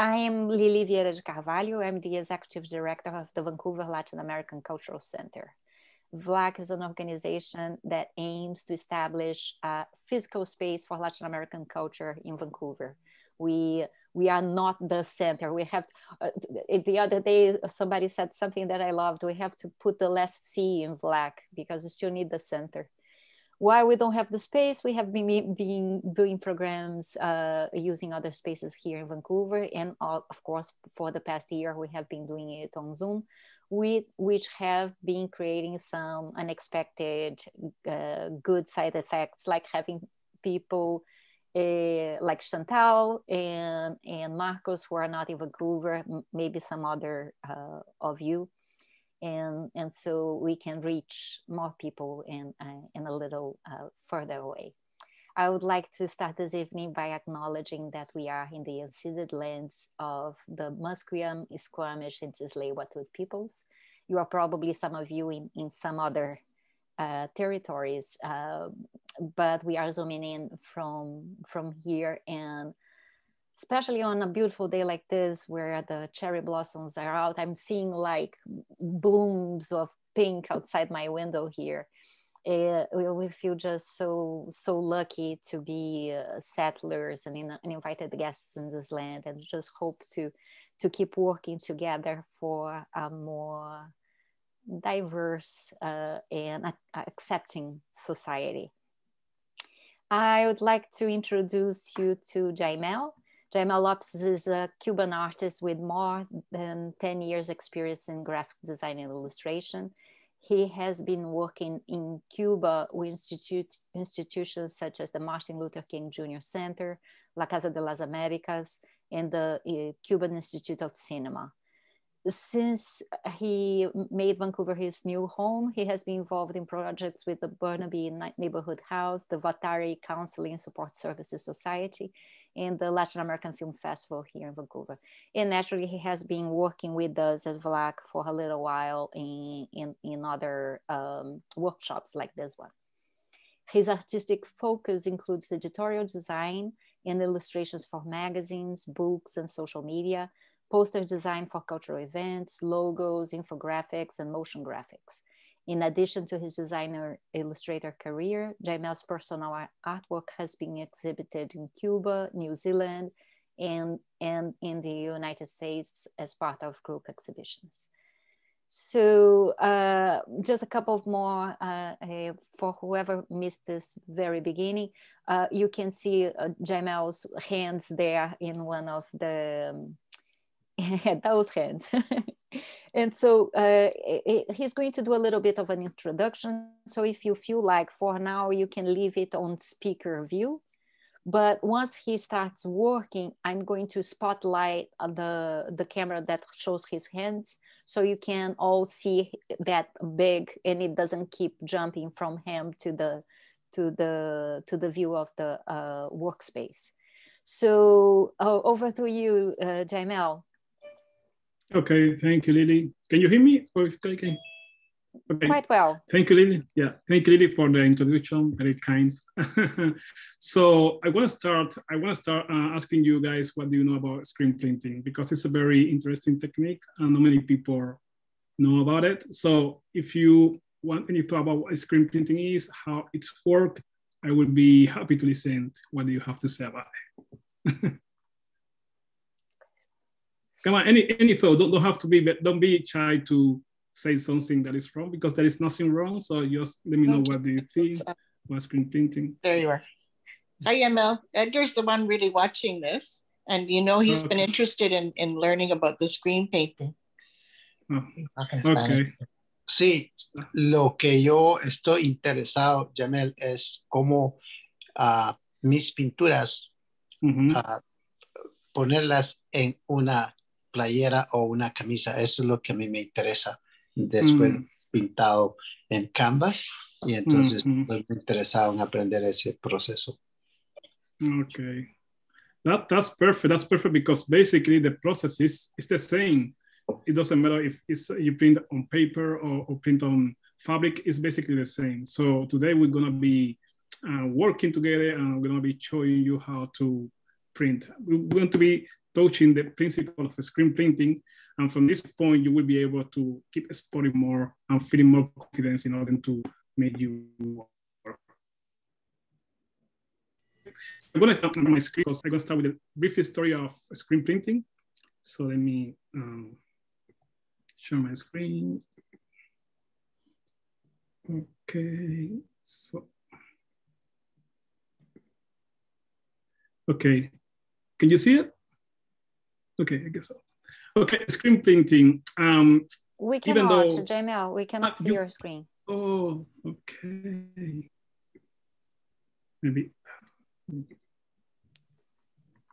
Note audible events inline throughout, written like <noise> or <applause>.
I am Lili Vieira de Carvalho. I'm the executive director of the Vancouver Latin American Cultural Center. VLAC is an organization that aims to establish a physical space for Latin American culture in Vancouver. We we are not the center. We have uh, the other day somebody said something that I loved. We have to put the last C in VLAC because we still need the center while we don't have the space, we have been, been doing programs uh, using other spaces here in Vancouver. And uh, of course, for the past year, we have been doing it on Zoom, with, which have been creating some unexpected uh, good side effects, like having people uh, like Chantal and, and Marcos who are not in Vancouver, maybe some other uh, of you and and so we can reach more people in uh, in a little uh, further away. I would like to start this evening by acknowledging that we are in the unceded lands of the Musqueam, Squamish, and Tsleil-Waututh peoples. You are probably some of you in, in some other uh, territories, uh, but we are zooming in from from here and especially on a beautiful day like this where the cherry blossoms are out i'm seeing like blooms of pink outside my window here. Uh, we feel just so so lucky to be uh, settlers and, in, and, invited guests in this land and just hope to to keep working together for a more diverse uh, and accepting society. I would like to introduce you to Yaimel Yaimel Lopez is a Cuban artist with more than 10 years experience in graphic design and illustration. He has been working in Cuba with institute, institutions such as the Martin Luther King Jr. Center, La Casa de las Americas, and the uh, Cuban Institute of Cinema. Since he made Vancouver his new home, he has been involved in projects with the Burnaby Neighborhood House, the Watari Counseling Support Services Society, in the Latin American Film Festival here in Vancouver. And naturally, he has been working with us at VLAC for a little while in, in, in other um, workshops like this one. His artistic focus includes editorial design and illustrations for magazines, books, and social media, poster design for cultural events, logos, infographics, and motion graphics. In addition to his designer illustrator career, Yaimel's personal artwork has been exhibited in Cuba, New Zealand, and, and in the United States as part of group exhibitions. So uh, just a couple of more uh, uh, for whoever missed this very beginning. Uh, you can see uh, Yaimel's hands there in one of the, um, <laughs> those hands. <laughs> and so uh, it, he's going to do a little bit of an introduction. So if you feel like for now you can leave it on speaker view, but once he starts working, I'm going to spotlight the, the camera that shows his hands so you can all see that big and it doesn't keep jumping from him to the to the to the view of the uh, workspace. So uh, over to you, uh. Okay, thank you, Lily. Can you hear me? Or okay. Quite well. Thank you, Lily. Yeah, thank you, Lily, for the introduction. Very kind. <laughs> so I want to start. I want to start uh, asking you guys what do you know about screen printing because it's a very interesting technique and not many people know about it. So if you want any thought about what screen printing is, how it's work, I would be happy to listen. What do you have to say about it? <laughs> come on, any any thought. Don't, don't have to be, don't be shy to say something that is wrong because there is nothing wrong. So just let me know what do you think about screen printing. There you are. Hi, Emil. Edgar's the one really watching this, and you know he's okay. been interested in, in learning about the screen painting. Oh, okay. Sí, lo que yo estoy interesado, Yaimel, es cómo uh, mis pinturas, uh -huh. uh, ponerlas en una playera o una camisa. Eso es lo que a mí me interesa después mm. pintado en canvas y entonces mm -hmm. estoy interesado en aprender ese proceso. Okay. That, that's perfect. That's perfect because basically the process is, is the same. It doesn't matter if it's, you print on paper or, or print on fabric, it's basically the same. So today we're going to be uh, working together and we're going to be showing you how to print. We're going to be touching the principle of screen printing. And from this point, you will be able to keep exploring more and feeling more confidence in order to make you work. I'm gonna jump on my screen because I'm gonna start with a brief story of screen printing. So let me um, share my screen. Okay, so. Okay, can you see it? Okay, I guess so. Okay, screen printing. Um, we cannot, though, Yaimel, we cannot uh, see you, your screen. Oh, okay. Maybe.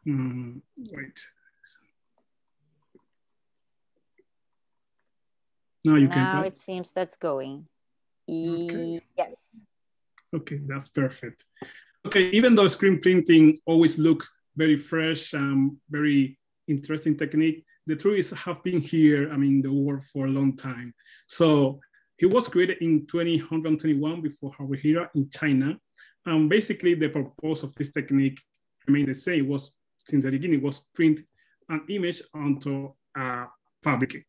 Um, wait. Now you now can. Now it seems that's going. Okay. Yes. Okay, that's perfect. Okay, even though screen printing always looks very fresh, um, very interesting technique, the is have been here, I mean, the world for a long time. So it was created in 2021 before Howard here in China. And basically the purpose of this technique remained the same, was since the beginning was print an image onto a fabric.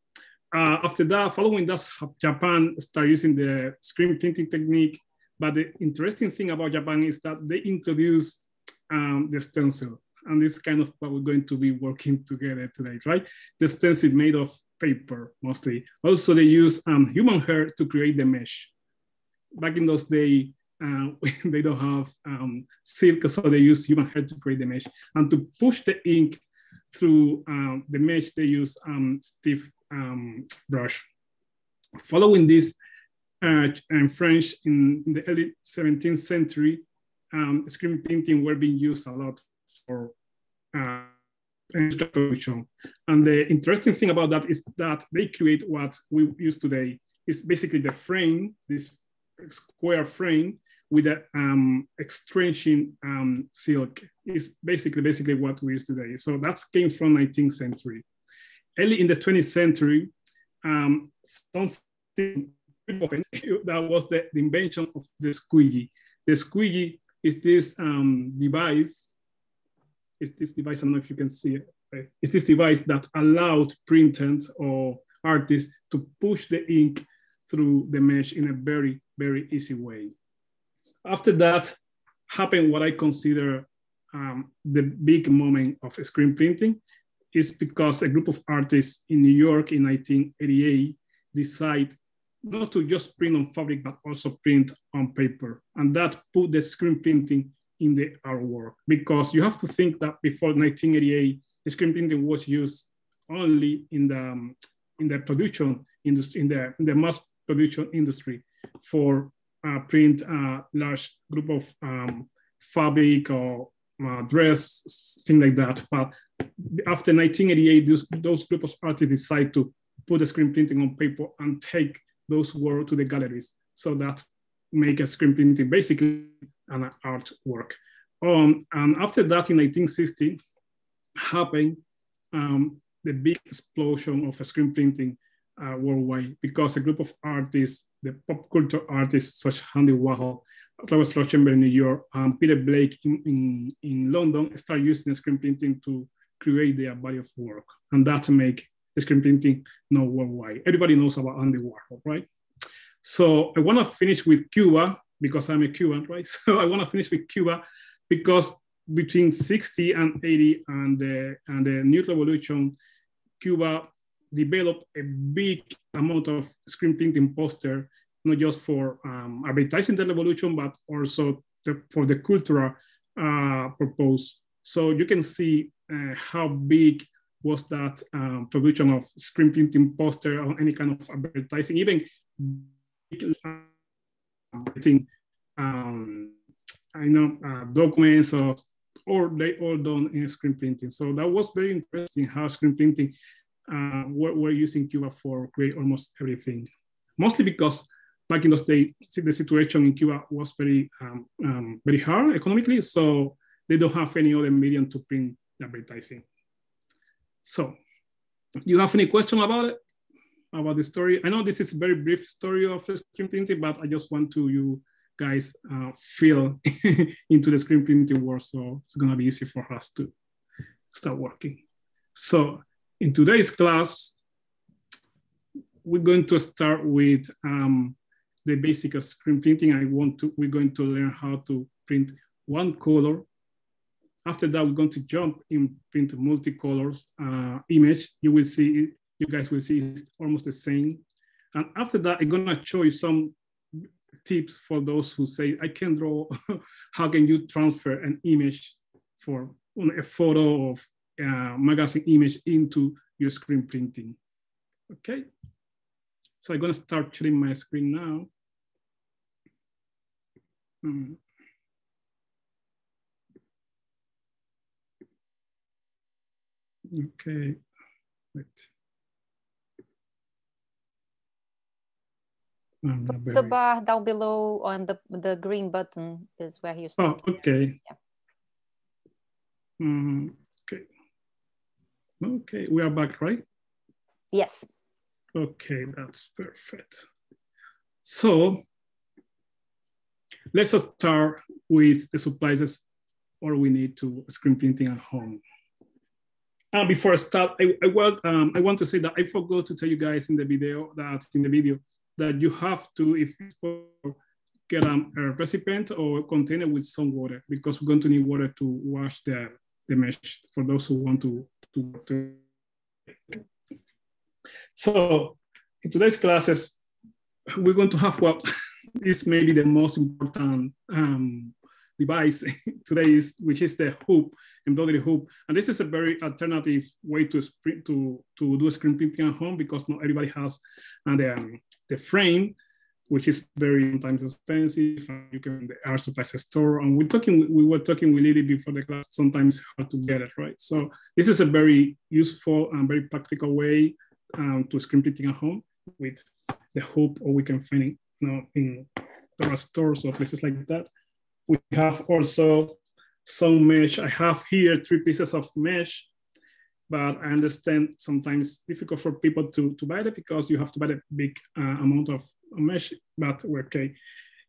Uh, after that, following that, Japan started using the screen printing technique. But the interesting thing about Japan is that they introduced um, the stencil. And this is kind of what we're going to be working together today, right? The stencil made of paper mostly. Also, they use um, human hair to create the mesh. Back in those days, uh, <laughs> they don't have um, silk, so they use human hair to create the mesh. And to push the ink through uh, the mesh, they use um, stiff um, brush. Following this, uh, in French in, in, the early 17th century, um, screen painting were being used a lot for uh. And the interesting thing about that is that they create what we use today. Is basically the frame, this square frame with an um, extrusion um, silk is basically basically what we use today. So that came from 19th century early in the 20th century, um, something <laughs> that was the, the, invention of the squeegee. The squeegee is this um, device, is this device, I don't know if you can see it, it's this device that allowed printers or artists to push the ink through the mesh in a very, very easy way. After that happened what I consider um, the big moment of screen printing, is because a group of artists in New York in 1988 decide not to just print on fabric, but also print on paper. And that put the screen printing in the artwork because you have to think that before 1988, screen printing was used only in the, um, in the production industry, in the, in the mass production industry for uh, print a uh, large group of um, fabric or uh, dress, thing like that. But after 1988, those, those group of artists decide to put the screen printing on paper and take those work to the galleries. So that make a screen printing basically an artwork. Um, and after that, in 1960, happened um, the big explosion of screen printing uh, worldwide because a group of artists, the pop culture artists such as Andy Warhol, Robert Rauschenberg in New York, and Peter Blake in, in, in London started using screen printing to create their body of work. And that make screen printing known worldwide. Everybody knows about Andy Warhol, right? So I wanna finish with Cuba because I'm a Cuban, right? <laughs> So I wanna finish with Cuba because between 60 and 80 and the, and the New Revolution, Cuba developed a big amount of screen printing poster, not just for um, advertising the revolution, but also the, for the cultural uh, purpose. So you can see uh, how big was that um, production of screen printing poster or any kind of advertising, even um, I know uh, documents or or they all done in screen printing. So that was very interesting how screen printing uh, we're, we're, using Cuba for create almost everything. Mostly because back in those days, the situation in Cuba was very um, um, very hard economically. So they don't have any other medium to print advertising. So, do you have any question about it? About the story? I know this is a very brief story of screen printing, but I just want to you guys uh, feel <laughs> into the screen printing world, so it's gonna be easy for us to start working. So in today's class, we're going to start with um, the basic of screen printing. I want to, we're going to learn how to print one color. After that, we're going to jump in print multicolors uh, image. You will see, you guys will see it's almost the same. And after that, I'm gonna show you some tips for those who say, I can draw, <laughs> how can you transfer an image for a photo of uh, magazine image into your screen printing. Okay. So I'm gonna start sharing my screen now. Hmm. Okay, Wait. The bar down below on the, the green button is where you start. Oh, okay. Yeah. Mm, okay. Okay, we are back, right? Yes. Okay, that's perfect. So let's start with the supplies or we need to screen printing at home. Uh, before I start, I, I, want, um, I want to say that I forgot to tell you guys in the video that in the video that you have to, if get um, a recipient or a container with some water because we're going to need water to wash the, the mesh for those who want to, to, to. So in today's classes, we're going to have what <laughs> is maybe the most important um, device <laughs> today is, which is the hoop, embroidery hoop. And this is a very alternative way to, to, to do screen printing at home because not everybody has and the, um, the frame, which is very sometimes expensive. You can the art supplies store. And we're talking, we were talking with Lily before the class, sometimes hard to get it, right? So this is a very useful and very practical way um, to screen printing at home with the hoop, or we can find it you know, in the stores or places like that. We have also some mesh. I have here three pieces of mesh, but I understand sometimes difficult for people to, to buy it because you have to buy a big uh, amount of mesh, but okay.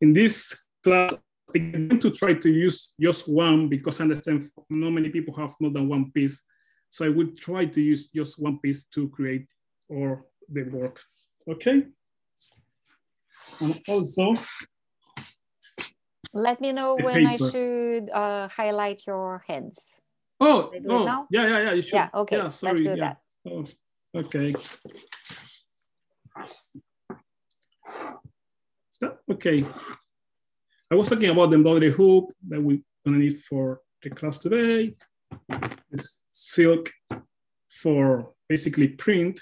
In this class, I'm going to try to use just one because I understand not many people have more than one piece. So I would try to use just one piece to create or the work, okay? And also, let me know when paper. I should uh, highlight your hands. Oh, oh yeah, yeah, yeah. You should. Yeah, okay. Yeah, sorry. Let's do yeah. that. Oh, okay. Stop. Okay. I was talking about the embroidery hoop that we're gonna need for the class today. This silk for basically print.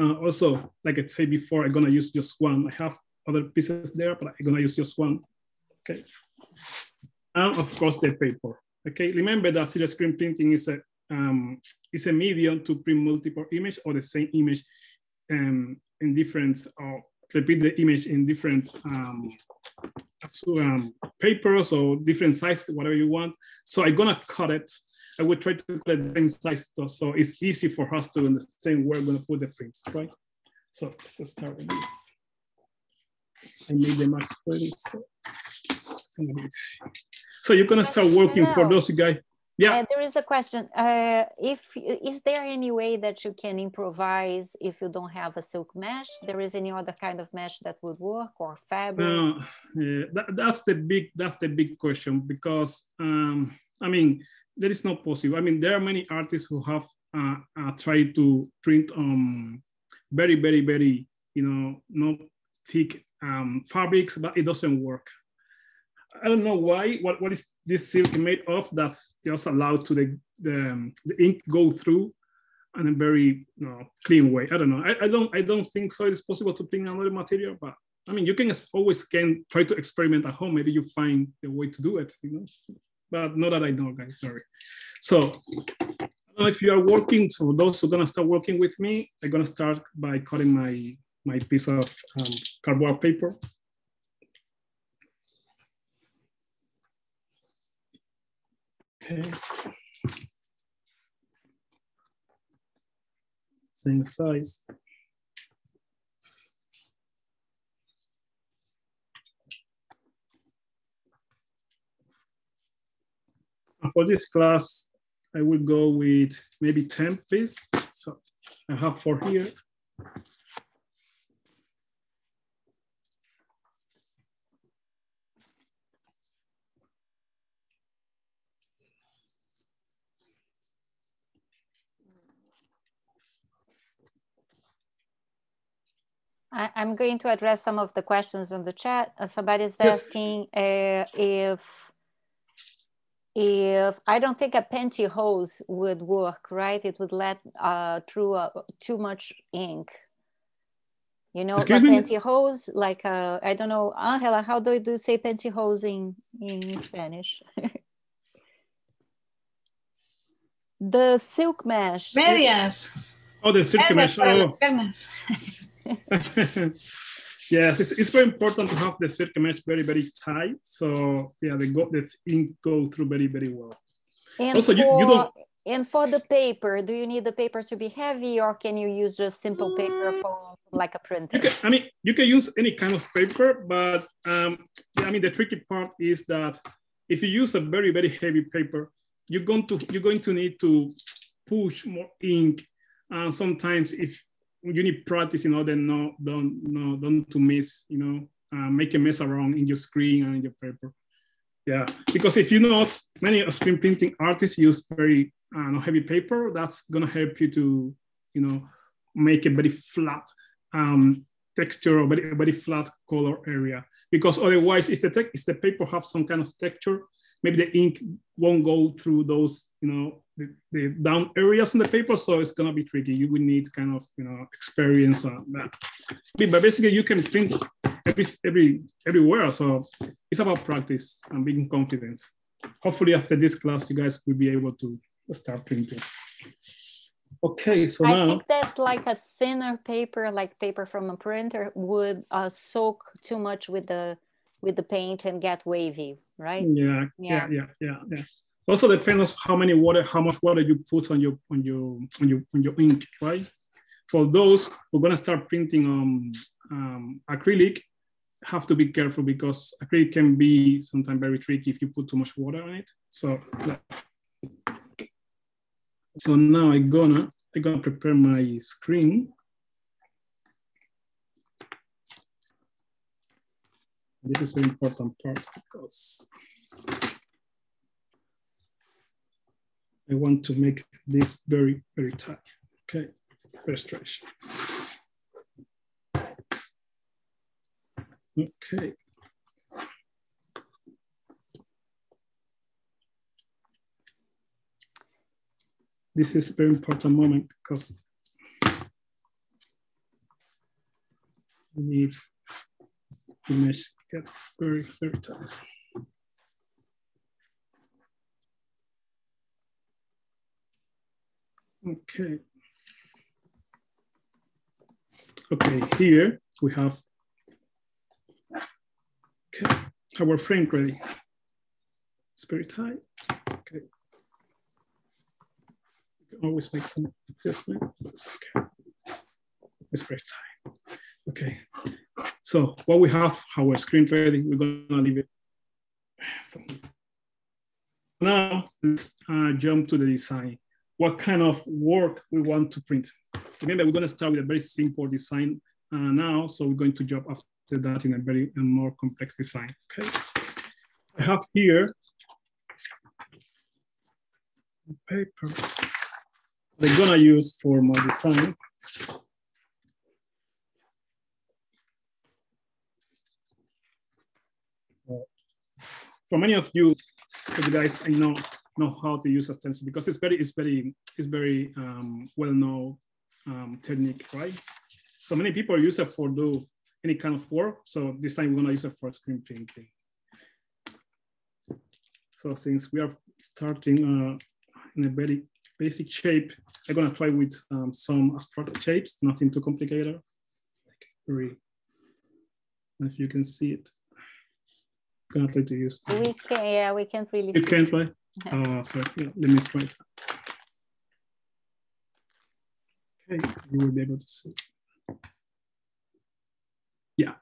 Uh, also, like I said before, I'm gonna use just one. I have other pieces there, but I'm gonna use just one okay? And of course the paper, okay? Remember that serial screen printing is a, um, is a medium to print multiple image or the same image um, in different, or repeat the image in different um, um, papers or different size, whatever you want. So I'm gonna cut it. I would try to cut it the same size though, so it's easy for us to understand where we're gonna put the prints, right? So let's start with this. I made them up ready. So. <laughs> So you're gonna start working for those guys. Yeah. Uh, there is a question. Uh, if is there any way that you can improvise if you don't have a silk mesh? There is any other kind of mesh that would work or fabric? Uh, yeah, that, that's the big that's the big question because um, I mean there is no possible. I mean there are many artists who have uh, uh, tried to print um very very very you know not thick um, fabrics, but it doesn't work. I don't know why. What what is this silk made of that just allowed to the the, um, the ink go through in a very you know, clean way. I don't know. I, I don't I don't think so. It's possible to print another material, but I mean you can always can try to experiment at home. Maybe you find the way to do it. You know, but not that I know, guys. Sorry. So I don't know if you are working. So those who are gonna start working with me, I'm gonna start by cutting my my piece of um, cardboard paper. Okay. Same size. For this class, I will go with maybe 10, please. So I have four here. I, am going to address some of the questions on the chat. Uh, somebody's yes. asking uh, if if I don't think a pantyhose would work, right? It would let uh, through uh, too much ink. You know, Excuse a pantyhose, like uh, I don't know, Angela, how do you say pantyhose in in Spanish? <laughs> the silk mesh. Medias. Oh, the silk mesh. Oh. <laughs> <laughs> yes, it's, it's very important to have the circle mesh very, very tight. So yeah, the, go, the ink go through very, very well. And also, for, you, you don't... And for the paper, do you need the paper to be heavy or can you use just simple paper mm. for like a printer? You can, I mean, you can use any kind of paper, but um, yeah, I mean, the tricky part is that if you use a very, very heavy paper, you're going to, you're going to need to push more ink. Uh, sometimes if you need practice in order not don't no don't to miss you know uh, make a mess around in your screen and your paper. Yeah because if you not many screen printing artists use very uh, heavy paper that's gonna help you to you know make a very flat um, texture or very, very flat color area. Because otherwise if the, if the paper have some kind of texture maybe the ink won't go through those, you know, the, the down areas in the paper. So it's gonna be tricky. You will need kind of, you know, experience on that. But basically you can print every, every, everywhere. So it's about practice and being confident. Hopefully after this class, you guys will be able to start printing. Okay, so I now, think that like a thinner paper, like paper from a printer, would uh, soak too much with the with the paint and get wavy, right? Yeah, yeah, yeah, yeah, yeah. Also depends how many water, how much water you put on your on your on your on your ink, right? For those we're gonna start printing um, um acrylic, have to be careful because acrylic can be sometimes very tricky if you put too much water on it. So so now I'm gonna I'm gonna prepare my screen. This is very important part because I want to make this very, very tight. Okay, stretch. Okay. This is very important moment because we need to mesh get very, very tight. Okay. Okay, here we have okay, our frame ready. It's very tight. Okay. You can always make some adjustment. It's okay. It's very tight. Okay. So what we have, our screen ready, we're gonna leave it. Now let's uh, jump to the design. What kind of work we want to print. Remember, we're gonna start with a very simple design uh, now. So we're going to jump after that in a very a more complex design, okay? I have here papers I'm gonna use for my design. For many of you, you guys, I know know how to use a stencil because it's very, it's very, it's very um, well known um, technique, right? So many people use it for do any kind of work. So this time we're gonna use it for screen printing. So since we are starting uh, in a very basic shape, I'm gonna try with um, some abstract shapes, nothing too complicated. Like if you can see it can't try to use. We can, yeah, we can't really. You can't try. Oh, sorry. Yeah, let me try it. Okay, you will be able to see. Yeah.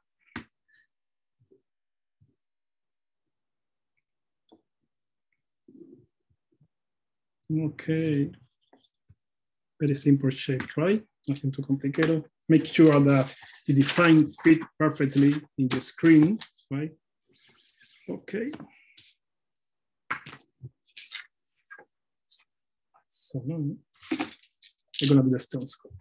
Okay. Very simple shape, right? Nothing too complicated. Make sure that the design fit perfectly in the screen, right? Okay. So we're gonna do the stone scope.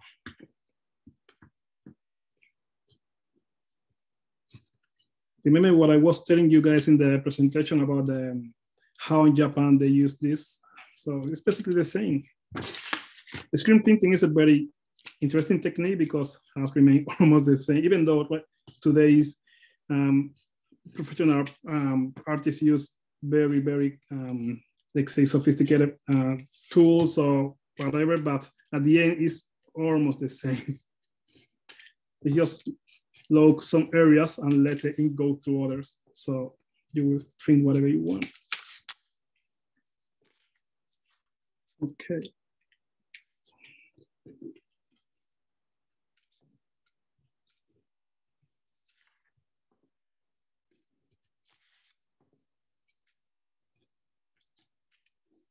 Remember what I was telling you guys in the presentation about the, um, how in Japan they use this. So it's basically the same. The screen printing is a very interesting technique because has remained <laughs> almost the same, even though today's um, professional um, artists use very, very, um, let's say, sophisticated uh, tools or whatever, but at the end, it's almost the same. <laughs> It's just log some areas and let the ink go through others. So you will print whatever you want. Okay.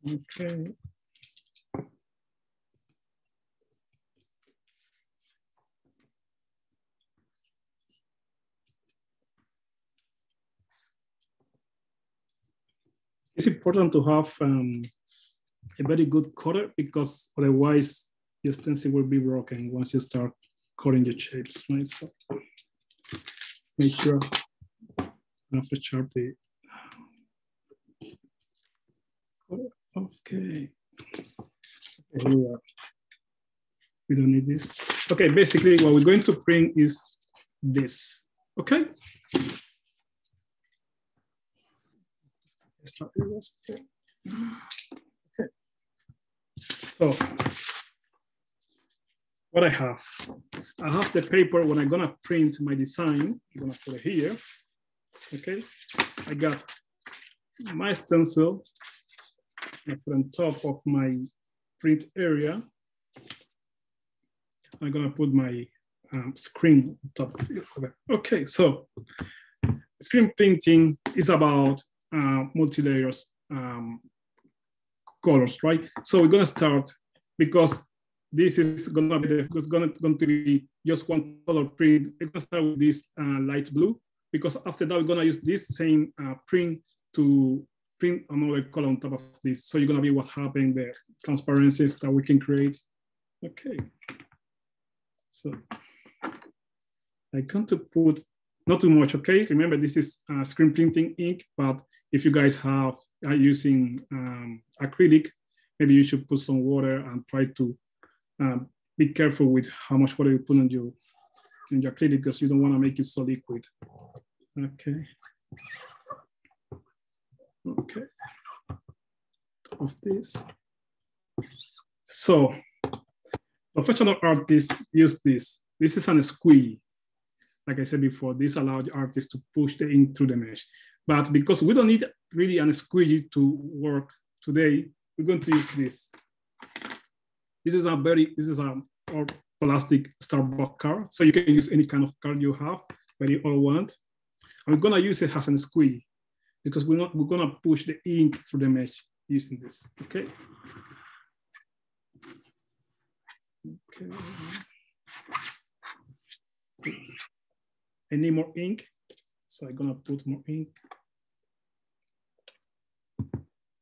Okay. It's important to have um, a very good cutter because otherwise your stencil will be broken once you start cutting the shapes, right? So make sure after Sharpie. Okay. We don't need this. Okay, basically what we're going to print is this, okay? Okay. So what I have, I have the paper when I'm gonna print my design, I'm gonna put it here, okay? I got my stencil, Put on top of my print area. I'm gonna put my um, screen on top of it. Okay, so screen printing is about uh, multi-layers um, colors, right? So we're gonna start because this is gonna be the, it's gonna, going to be just one color print. We're gonna start with this uh, light blue because after that we're gonna use this same uh, print to print another color on top of this. So you're gonna be what happened, the transparencies that we can create. Okay. So I come to put not too much, okay? Remember this is uh, screen printing ink, but if you guys have are using um, acrylic, maybe you should put some water and try to um, be careful with how much water you put on your in your acrylic because you don't want to make it so liquid. Okay. Okay. Of this. So professional artists use this. This is an squeeze. Like I said before, this allows the artist to push the ink through the mesh. But because we don't need really an squeegee to work today, we're going to use this. This is a very, this is a or plastic Starbucks card. So you can use any kind of card you have, but you all want. We're gonna use it as a squeegee because we're not, we're gonna push the ink through the mesh using this, okay? Okay. I need more ink, so I'm gonna put more ink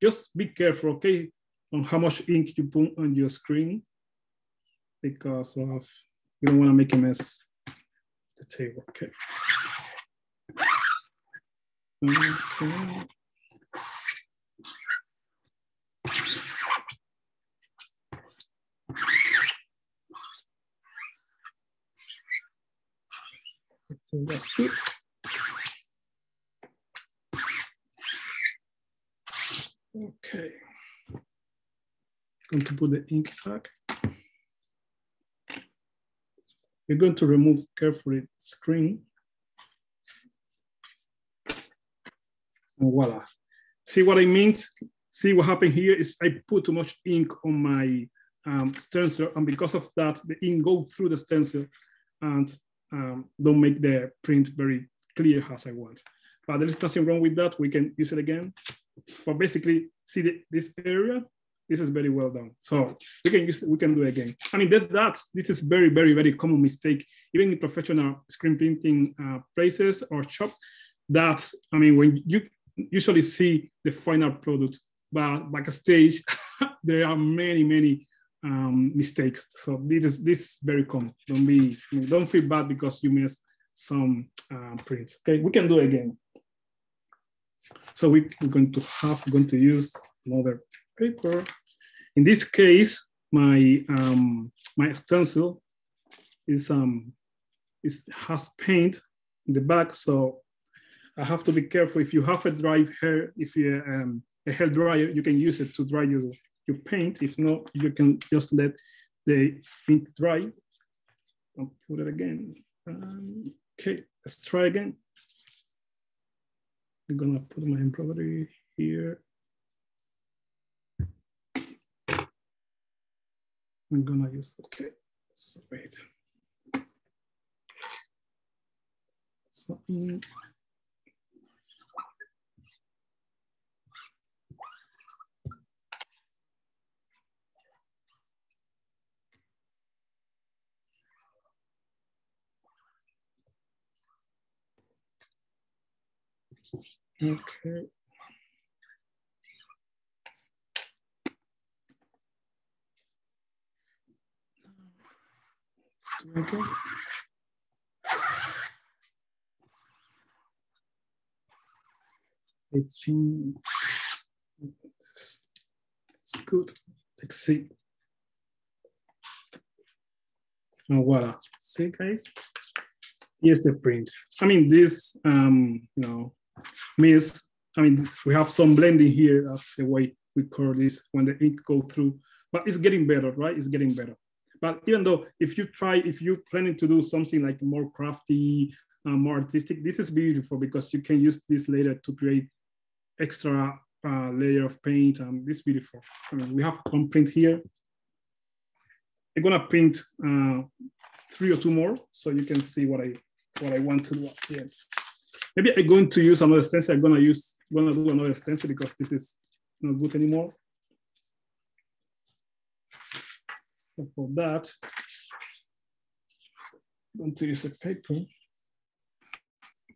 just be careful, okay, on how much ink you put on your screen because of, you don't want to make a mess the table, okay. So that's. Okay. Going to put the ink back. We're going to remove carefully screen. And voila. See what I mean? See what happened here is I put too much ink on my um, stencil and because of that, the ink go through the stencil and um, don't make the print very clear as I want. But there is nothing wrong with that. We can use it again but basically, see the, this area, this is very well done. So we can use we can do it again. I mean that that's this is very very very common mistake even in professional screen printing uh, places or shop. That's I mean when you usually see the final product, but backstage <laughs> there are many many um, mistakes. So this is this is very common. Don't be don't feel bad because you missed some uh, prints. Okay, we can do it again. So we, we're going to have going to use another paper. In this case, my um, my stencil is um is has paint in the back, so I have to be careful. If you have a dry hair, if you um, a hair dryer, you can use it to dry your your paint. If not, you can just let the paint dry. I'll put it again. Um, okay, let's try again. I'm gonna put my embroidery here. I'm gonna use, okay, so wait. So, Okay. Okay. I think it's good. Let's see. And voila. See, guys? Here's the print. I mean, this, um, you know, means, I mean, we have some blending here. That's the way we call this when the ink go through. But it's getting better, right? It's getting better. But even though if you try, if you're planning to do something like more crafty, uh, more artistic, this is beautiful because you can use this later to create extra uh, layer of paint. And this beautiful. I mean, we have one print here. I'm gonna print uh, three or two more so you can see what I what I want to do at the. Maybe I'm going to use another stencil. I'm gonna use gonna do another stencil because this is not good anymore. So for that, I'm going to use a paper.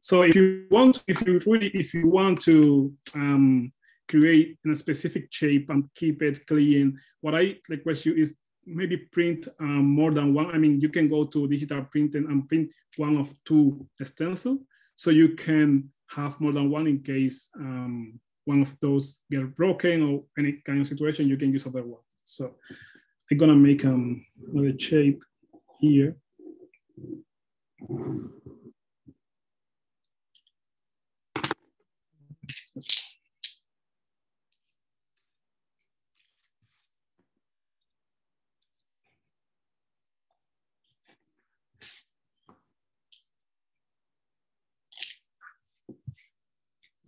So if you want, if you really, if you want to um, create in a specific shape and keep it clean, what I request you is maybe print um, more than one. I mean, you can go to digital printing and print one of two stencil. So you can have more than one in case um, one of those get broken or any kind of situation, you can use other one. So I'm gonna make um, another shape here.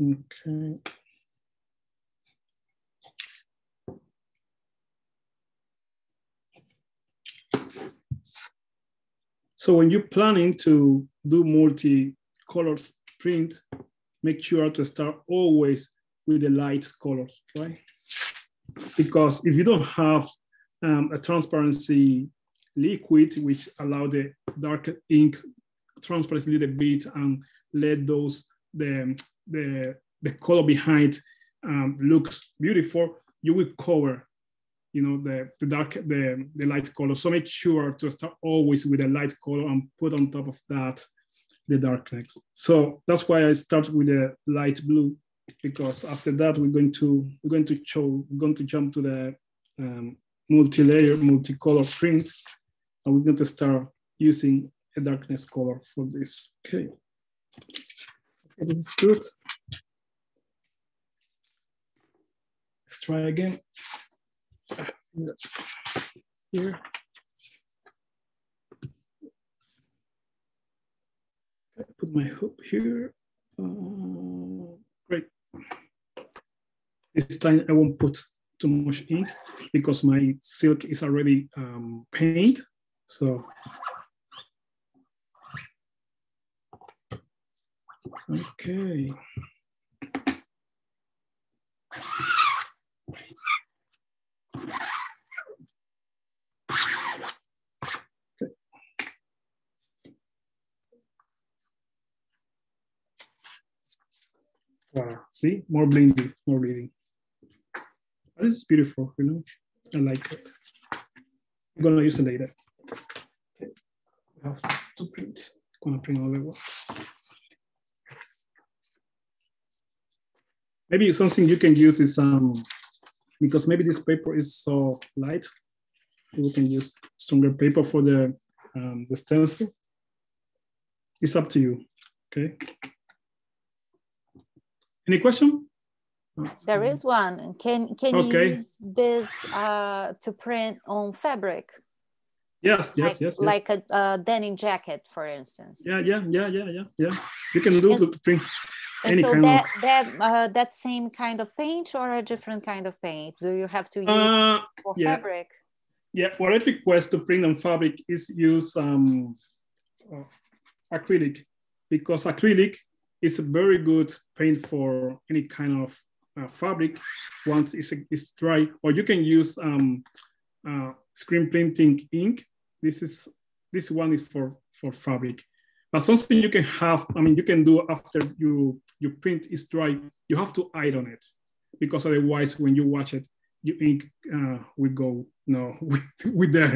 Okay. So when you're planning to do multi-color print, make sure to start always with the light colors, right? Because if you don't have um, a transparency liquid, which allow the dark ink transparency a little bit and let those, the, the, the color behind um, looks beautiful, you will cover you know the the dark the the light color. So make sure to start always with a light color and put on top of that the darkness so that's why i start with the light blue because after that we're going to we're going to show we're going to jump to the um, multi-layer multi-color print and we're going to start using a darkness color for this. Okay this is good let's try again here. I put my hoop here. Uh, great. This time I won't put too much ink because my silk is already um, paint. So okay. Wow, see, more blindy, more bleeding. This is beautiful, you know, I like it. I'm gonna use it later. Okay, I have to print, I'm gonna print another one. Maybe something you can use is, um, because maybe this paper is so light, we can use stronger paper for the, um, the stencil. It's up to you, okay? Any question? There is one. Can can okay. you use this uh, to print on fabric? Yes, yes, like, yes, yes. Like a, a denim jacket, for instance. Yeah, yeah, yeah, yeah, yeah, yeah. You can do the print any so kind that, of. that uh, that same kind of paint or a different kind of paint? Do you have to use uh, for yeah. fabric? Yeah, what I request to print on fabric is use um, uh, acrylic because acrylic is a very good paint for any kind of uh, fabric once it's, it's dry, or you can use um, uh, screen printing ink. This is this one is for for fabric, but something you can have. I mean, you can do after you you print is dry. You have to iron it because otherwise, when you watch it, your ink uh, will go no <laughs> with with the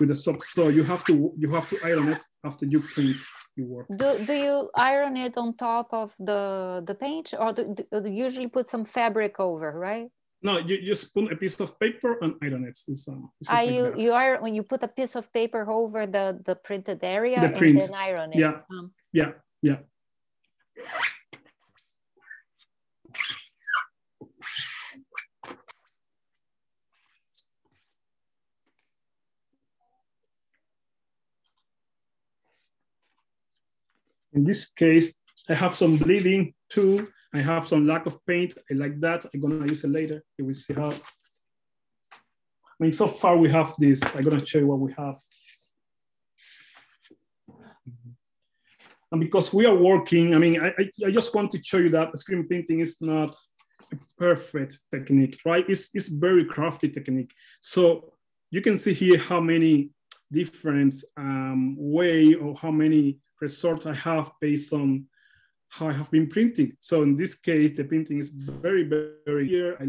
with the soap. So you have to you have to iron it after you print your work. Do, do you iron it on top of the the paint, or do, do you usually put some fabric over, right? No, you just put a piece of paper and iron it. It's, um, it's Are like you that. you iron when you put a piece of paper over the the printed area the print. and then iron it. Yeah, um, yeah, yeah. In this case, I have some bleeding too. I have some lack of paint. I like that. I'm gonna use it later. You will see how. I mean, so far we have this. I'm gonna show you what we have. And because we are working, I mean, I, I, just want to show you that screen painting is not a perfect technique, right? It's, it's very crafty technique. So you can see here how many different um, way or how many resort I have based on how I have been printing. So in this case, the printing is very, very clear. I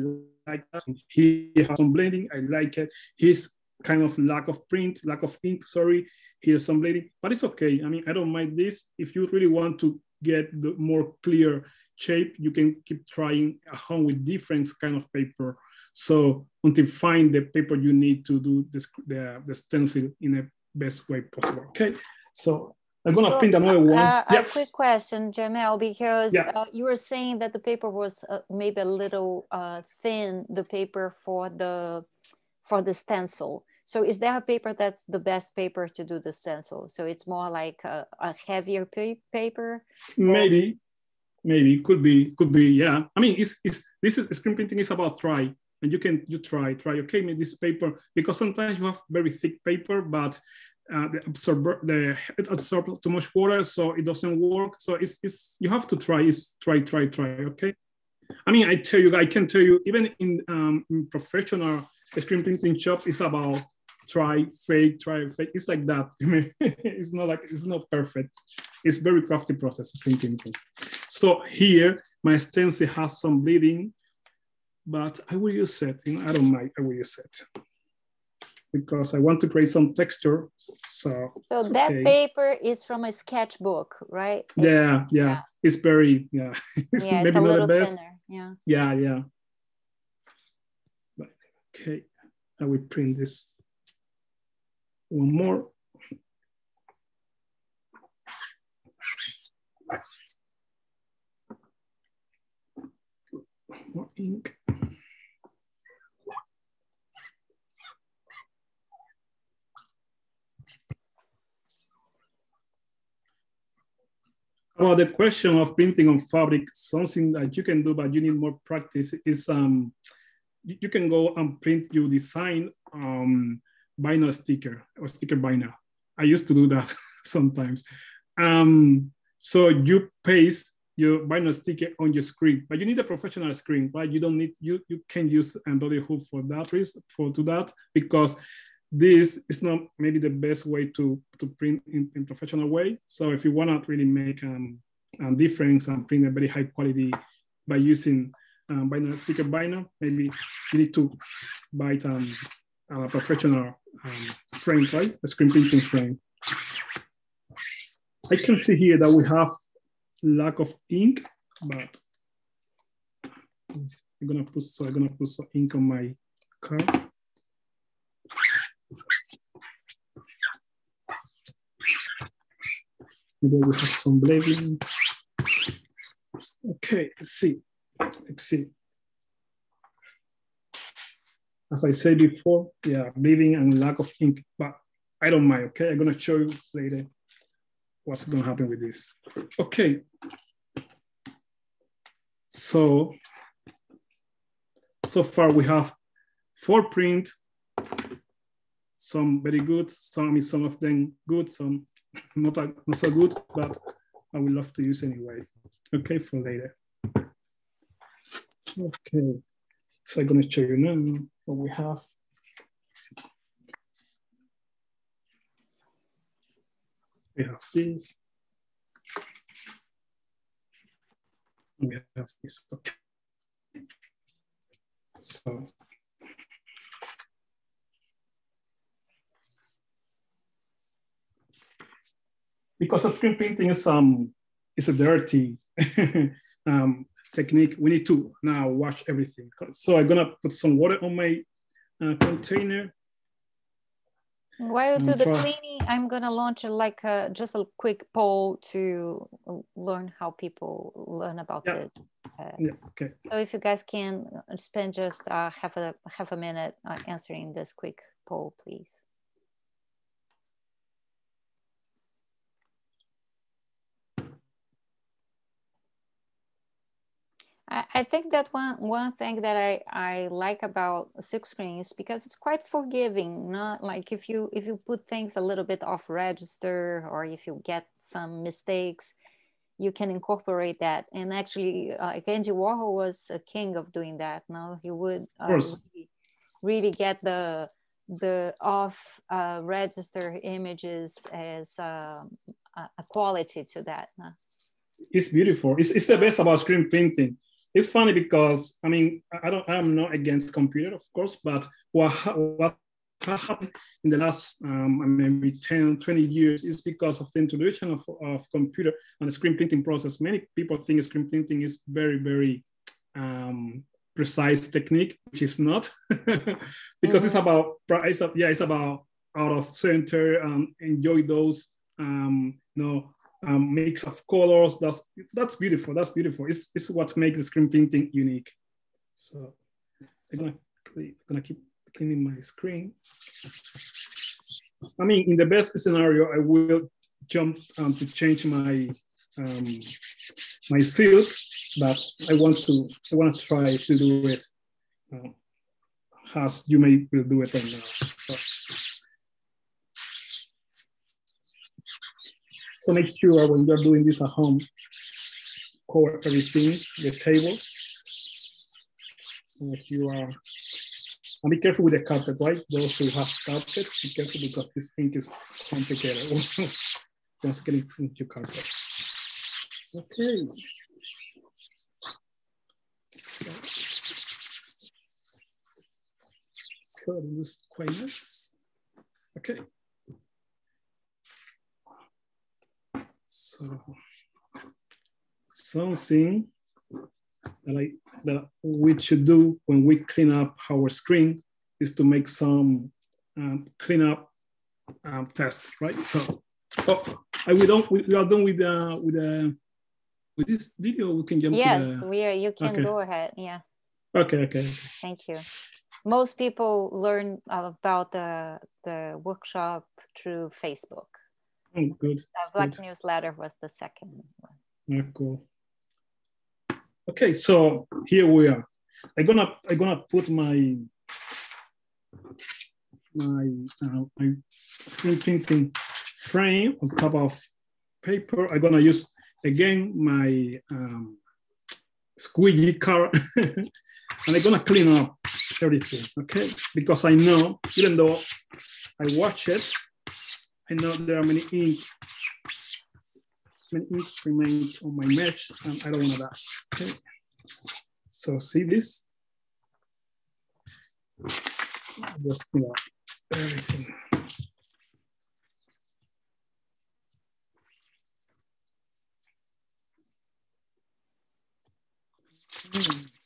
like that. He has some blending. I like it. His kind of lack of print, lack of ink, sorry. Here's some blending, but it's okay. I mean, I don't mind this. If you really want to get the more clear shape, you can keep trying at home with different kind of paper. So until find the paper you need to do this, the, the stencil in the best way possible. Okay, so I'm gonna so, print another one. Uh, A quick question, Yaimel, because yeah. uh, you were saying that the paper was uh, maybe a little uh, thin, the paper for the for the stencil. So is there a paper that's the best paper to do the stencil? So it's more like a, a heavier pa paper? Maybe, maybe, could be, could be, yeah. I mean, it's, it's, this is screen printing is about try and you can you try try okay maybe this paper because sometimes you have very thick paper but uh, the absorber the it absorbs too much water so it doesn't work. So it's, it's you have to try is try try try okay? I mean i tell you i can tell you even in, um, in professional screen printing shop it's about try fake try fake. It's like that. <laughs> It's not like it's not perfect. It's very crafty process screen printing. So here my stencil has some bleeding but i will use it. You know, i don't mind i will use it because I want to create some texture. So, so that okay. paper is from a sketchbook, right? Yeah, yeah, yeah, It's very, yeah. <laughs> it's yeah, maybe it's not the best. Thinner. Yeah. Yeah, yeah. Okay, I will print this one more. More ink. Well, the question of printing on fabric, something that you can do, but you need more practice is um, you can go and print your design um, vinyl sticker or sticker vinyl. I used to do that <laughs> sometimes. Um, so you paste your vinyl sticker on your screen, but you need a professional screen, right? You don't need, you, you can use embroidery hoop for that reason, for to that, because this is not maybe the best way to, to print in, in professional way. So if you wanna really make um, a difference and print a very high quality by using um, vinyl sticker binder, maybe you need to buy um, a professional um, frame, right? A screen printing frame. I can see here that we have lack of ink, but I'm gonna put so I'm gonna put some ink on my card. Maybe we have some bleeding. Okay, let's see. Let's see. As I said before, yeah, bleeding and lack of ink, but I don't mind, okay? I'm gonna show you later what's gonna happen with this. Okay. So, so far we have four print, some very good, some, some of them good, some <laughs> not, not so good, but I would love to use anyway. Okay, for later. Okay, so I'm gonna show you now what we have. we have this. We have this. Okay. So because of screen printing is um is a dirty <laughs> um, technique, we need to now wash everything. So I'm gonna put some water on my uh, container while you do the cleaning, I'm gonna launch a, like a, just a quick poll to learn how people learn about yeah. it. Uh, yeah. Okay. So if you guys can spend just uh, half a half a minute uh, answering this quick poll, please. I, think that one one thing that I, I like about silkscreen is because it's quite forgiving. Not like if you if you put things a little bit off register or if you get some mistakes, you can incorporate that. And actually, uh, Andy Warhol was a king of doing that. Now he would uh, really, really, get the the off uh, register images as um, a quality to that. It's beautiful. It's, it's the best about screen printing it's funny because I mean I don't I'm not against computer of course, but what what happened in the last um, maybe 10 20 years is because of the introduction of, of computer and the screen printing process many people think screen printing is very very um, precise technique which is not <laughs> because mm-hmm. it's about it's, yeah it's about out of center um, enjoy those um, you know um, mix of colors. That's that's beautiful. That's beautiful. It's, it's what makes the screen printing unique. So I'm gonna I'm gonna keep cleaning my screen. I mean, in the best scenario, I will jump um, to change my um, my silk, but I want to I want to try to do it uh, as you may will do it right now. So, So make sure when you're doing this at home, cover everything, the table. If you are, and be careful with the carpet, right? Those who have carpet, be careful because this ink is complicated. Just getting into carpet. Okay. So, so nice. Okay. So something that I that we should do when we clean up our screen is to make some um, clean up um, test, right? So, oh, we done? We, we are done with uh, with uh, with this video. We can jump. Yes, the... we are. You can okay. go ahead. Yeah. Okay. Okay. Thank you. Most people learn about the the workshop through Facebook. Oh, good. The VLACC good. Newsletter was the second one. Yeah, cool. Okay, so here we are. I'm gonna I'm gonna put my my uh, my screen printing frame on top of paper. I'm gonna use again my um, squeegee car <laughs> and I'm gonna clean up everything, okay? Because I know, even though I watch it, I know there are many ink, many ink remains on my mesh and I don't want that, okay? So see this? Just clean up everything. Mm.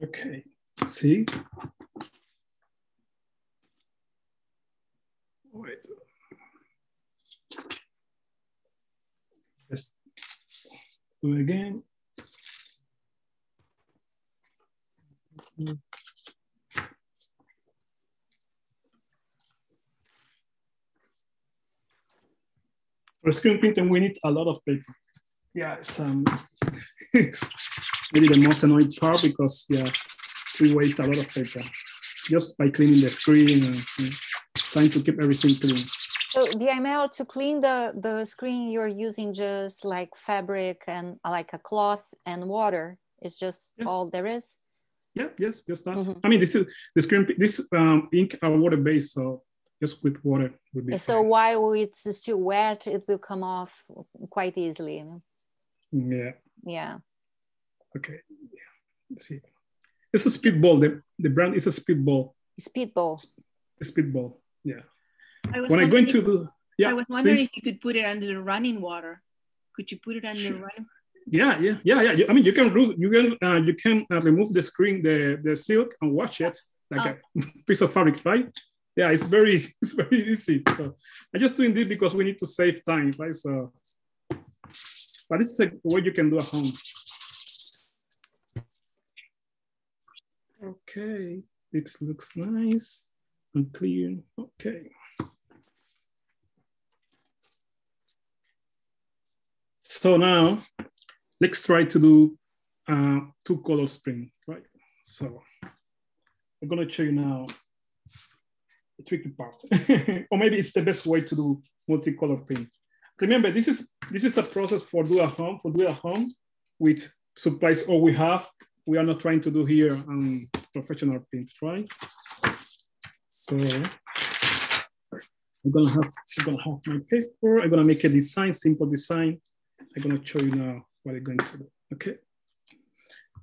Okay, see? Wait. Let's do it again. For screen printing, we need a lot of paper. Yeah, it's <laughs> maybe the most annoying part because yeah, we waste a lot of paper just by cleaning the screen and, and trying to keep everything clean. So the Yaimel to clean the, the screen, you're using just like fabric and like a cloth and water. It's just yes. all there is. Yeah, yes, just that. Mm -hmm. I mean, this is the screen. This um, ink are water based, so just with water would be. So fine. while it's still wet, it will come off quite easily. Yeah. Yeah. Okay. Yeah. Let's see. It's a speedball. The, the brand is a speedball. Speedball. Speedball. Yeah. I when I go into the yeah, I was wondering please. if you could put it under the running water. Could you put it under sure. running? Yeah, yeah, yeah, yeah. I mean, you can remove you can uh, you can uh, remove the screen, the the silk, and wash it like oh. a <laughs> piece of fabric, right? Yeah, it's very <laughs> it's very easy. So I'm just doing this because we need to save time, right? So, but this is a way you can do at home. Okay, it looks nice and clear. Okay. So now let's try to do uh, two color sprint, right? So I'm gonna show you now the tricky part, <laughs> or maybe it's the best way to do multicolor print. Remember, this is this is a process for do at home, for do at home with supplies all we have we are not trying to do here um, professional print, right? So I'm gonna have I'm gonna have my paper. I'm gonna make a design, simple design. I'm gonna show you now what I'm going to do. Okay.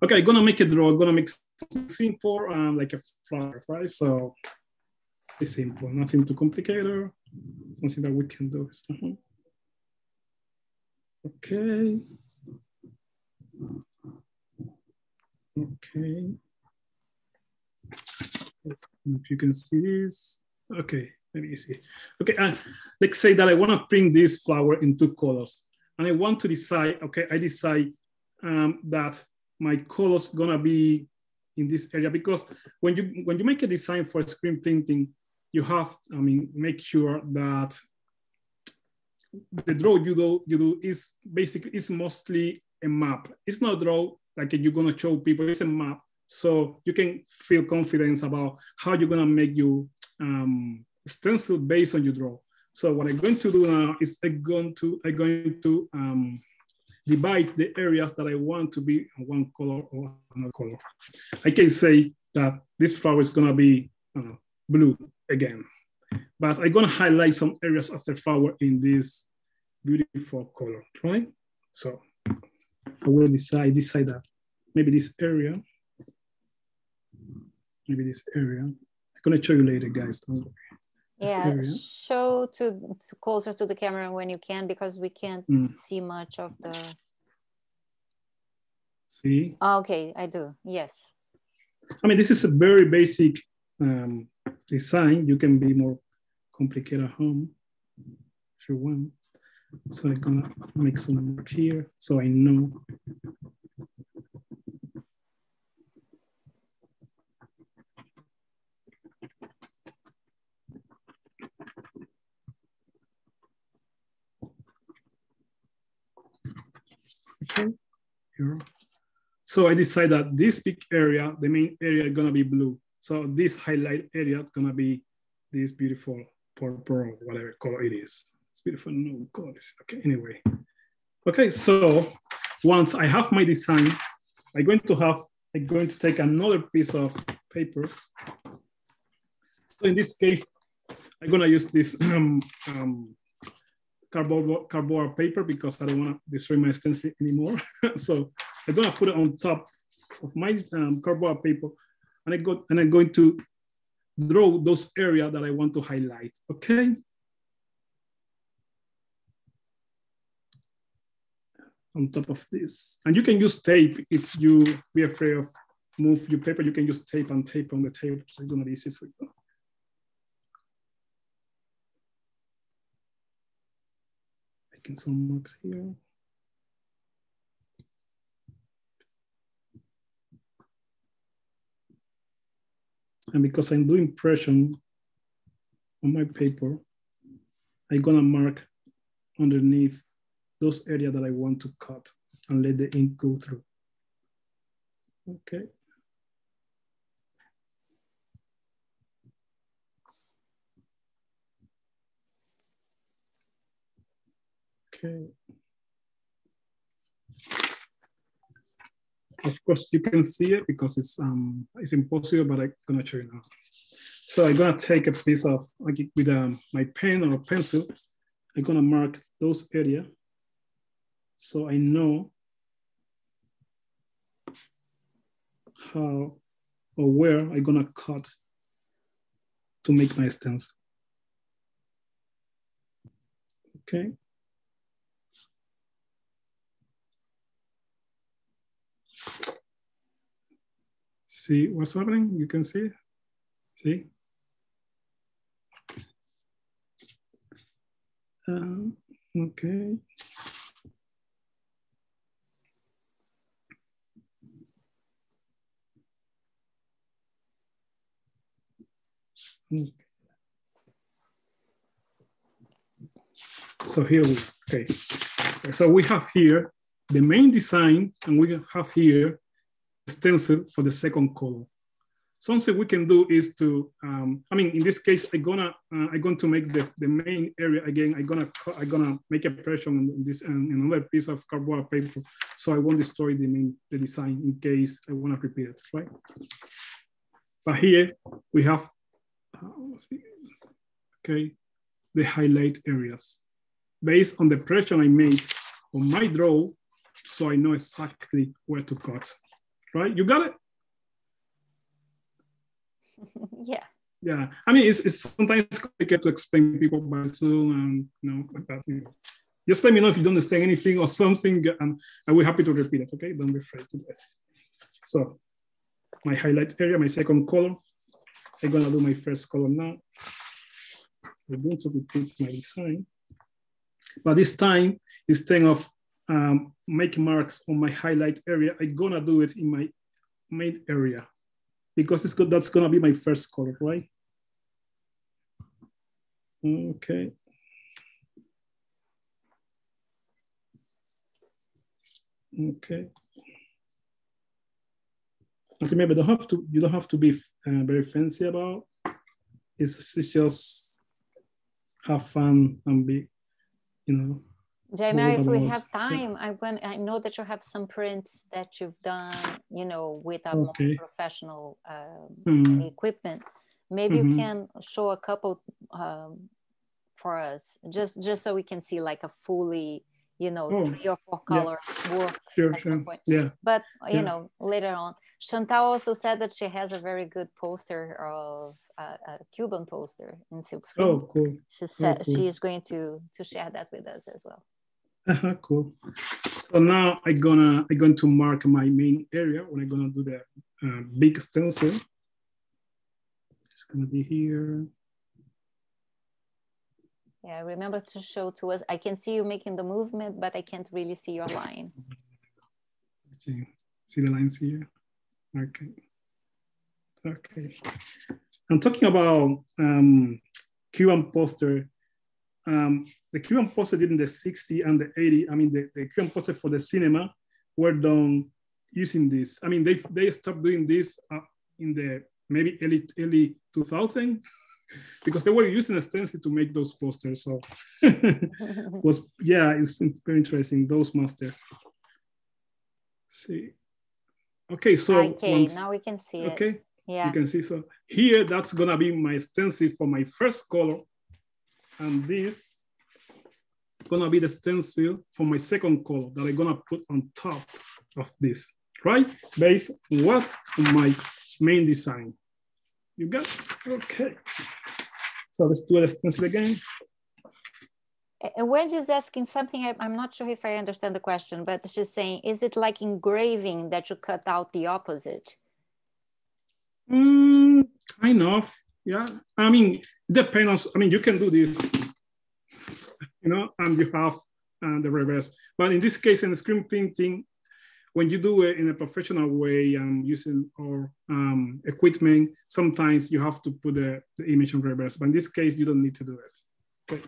Okay, I'm gonna make a draw. I'm gonna make simple, um, like a flower, right? So it's simple, nothing too complicated. Something that we can do. Uh. Okay. Okay. If you can see this. Okay, let me see. Okay, let's say that I want to print this flower in two colors. And I want to decide, okay, I decide um, that my colors gonna be in this area because when you when you make a design for screen printing, you have, I mean, make sure that the draw you do you do is basically is mostly a map. It's not a draw like you're gonna show people it's a map. So you can feel confidence about how you're gonna make your um, stencil based on your draw. So what i'm going to do now is i'm going to i'm going to um, divide the areas that i want to be one color or another color. I can say that this flower is gonna be uh, blue again but i'm gonna highlight some areas of the flower in this beautiful color right? So I will decide, decide that maybe this area, maybe this area. I'm gonna show you later, guys. Don't worry. Yeah, show to, to, closer to the camera when you can because we can't mm. see much of the. See? Oh, okay, I do. Yes. I mean, this is a very basic um, design. You can be more complicated at home if you want. So I'm gonna make some mark here so I know. Okay, here. So I decide that this big area, the main area is gonna be blue. So this highlight area is gonna be this beautiful purple, whatever color it is. Beautiful, no colors. Okay, anyway. Okay, so once I have my design, I'm going to have, I'm going to take another piece of paper. So in this case, I'm gonna use this <clears throat> um, um, cardboard, cardboard paper because I don't wanna destroy my stencil anymore. <laughs> so I'm gonna put it on top of my um, cardboard paper and I go and I'm going to draw those areas that I want to highlight, okay? On top of this. And you can use tape if you be afraid of move your paper, you can use tape and tape on the table. So it's gonna be easy for you. Making some marks here. And because I'm doing pressure on my paper, I'm gonna mark underneath those areas that I want to cut and let the ink go through. Okay. Okay. Of course, you can see it because it's um it's impossible, but I'm gonna show you now. So I'm gonna take a piece of like with um, my pen or a pencil. I'm gonna mark those area, so I know how or where I'm gonna cut to make my stencil. Okay. See what's happening? You can see, see? Um, okay. So here we, okay. So we have here the main design and we have here stencil for the second color. Something we can do is to, um, I mean, in this case, I'm gonna, uh, I'm going to make the, the main area again. I'm gonna, I'm gonna make a pressure on this and another piece of cardboard paper, so I won't destroy the main, the design in case I wanna repeat it, right? But here we have, Oh, okay, the highlight areas based on the pressure I made on my draw, so I know exactly where to cut right? You got it? <laughs> yeah. Yeah. I mean, it's, it's sometimes complicated to explain people by Zoom and, you know, like that. You know. Just let me know if you don't understand anything or something, and I'll be happy to repeat it, okay? Don't be afraid to do it. So, my highlight area, my second color. I'm gonna do my first color now. I'm going to repeat my design. But this time, instead of um, make marks on my highlight area, I'm gonna do it in my main area because it's good, that's gonna be my first color, right? Okay. Okay. And remember, don't have to, you don't have to be uh, very fancy about. It's, it's just have fun and be, you know, Yaimel, if we have time, I want I know that you have some prints that you've done, you know, with a okay. more professional uh, mm. equipment. Maybe mm-hmm. you can show a couple um, for us, just just so we can see like a fully, you know, oh, three or four color yeah. work sure, at sure. some point. Yeah. But you yeah. know, later on, Chantal also said that she has a very good poster of uh, a Cuban poster in silk screen. Oh, cool. She said oh, cool. she is going to to share that with us as well. cool. So now I'm gonna I'm going to mark my main area when I'm gonna do the uh, big stencil. It's gonna be here. Yeah, remember to show to us. I can see you making the movement, but I can't really see your line. Okay. See the lines here? Okay. Okay. I'm talking about um, Cuban poster um, the Cuban poster did in the 60 and the 80. I mean, the, the Cuban poster for the cinema were done using this. I mean, they, they stopped doing this uh, in the maybe early, early 2000 <laughs> because they were using a stencil to make those posters. So <laughs> was, yeah, it's, it's very interesting, those master. see. Okay, so okay, once, now we can see okay, it. Yeah. You can see so here that's gonna be my stencil for my first color. And this gonna be the stencil for my second color that I'm gonna put on top of this, right? Based on what my main design. You got okay. So let's do the stencil again. And Wendy's asking something, I'm not sure if I understand the question, but she's saying, is it like engraving that you cut out the opposite? Mm, kind of, yeah. I mean, depends. I mean, you can do this, you know, and you have uh, the reverse. But in this case, in the screen printing, when you do it in a professional way um, using our um, equipment, sometimes you have to put the, the image on reverse. But in this case, you don't need to do it. Okay.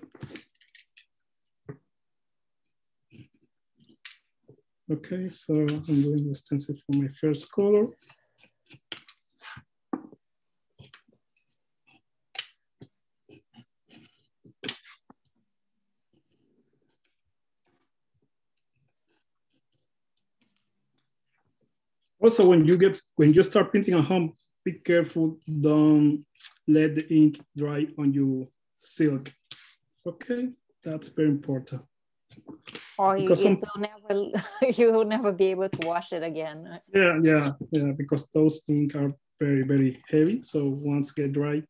Okay, so I'm doing the stencil for my first color. Also, when you get when you start painting at home, be careful. Don't let the ink dry on your silk. Okay, that's very important. Or you, you will never <laughs> you will never be able to wash it again. Yeah, yeah, yeah. Because those ink are very very heavy. So once get dry,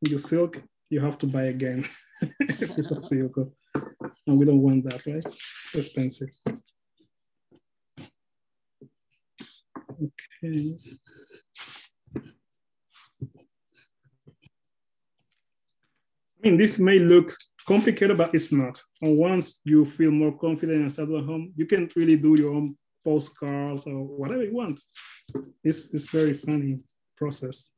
your silk, you have to buy again <laughs> a piece of <laughs> silk, and we don't want that, right? Expensive. Okay. I mean, this may look complicated, but it's not. And once you feel more confident and settle at home, you can really do your own postcards or whatever you want. It's, it's very funny process.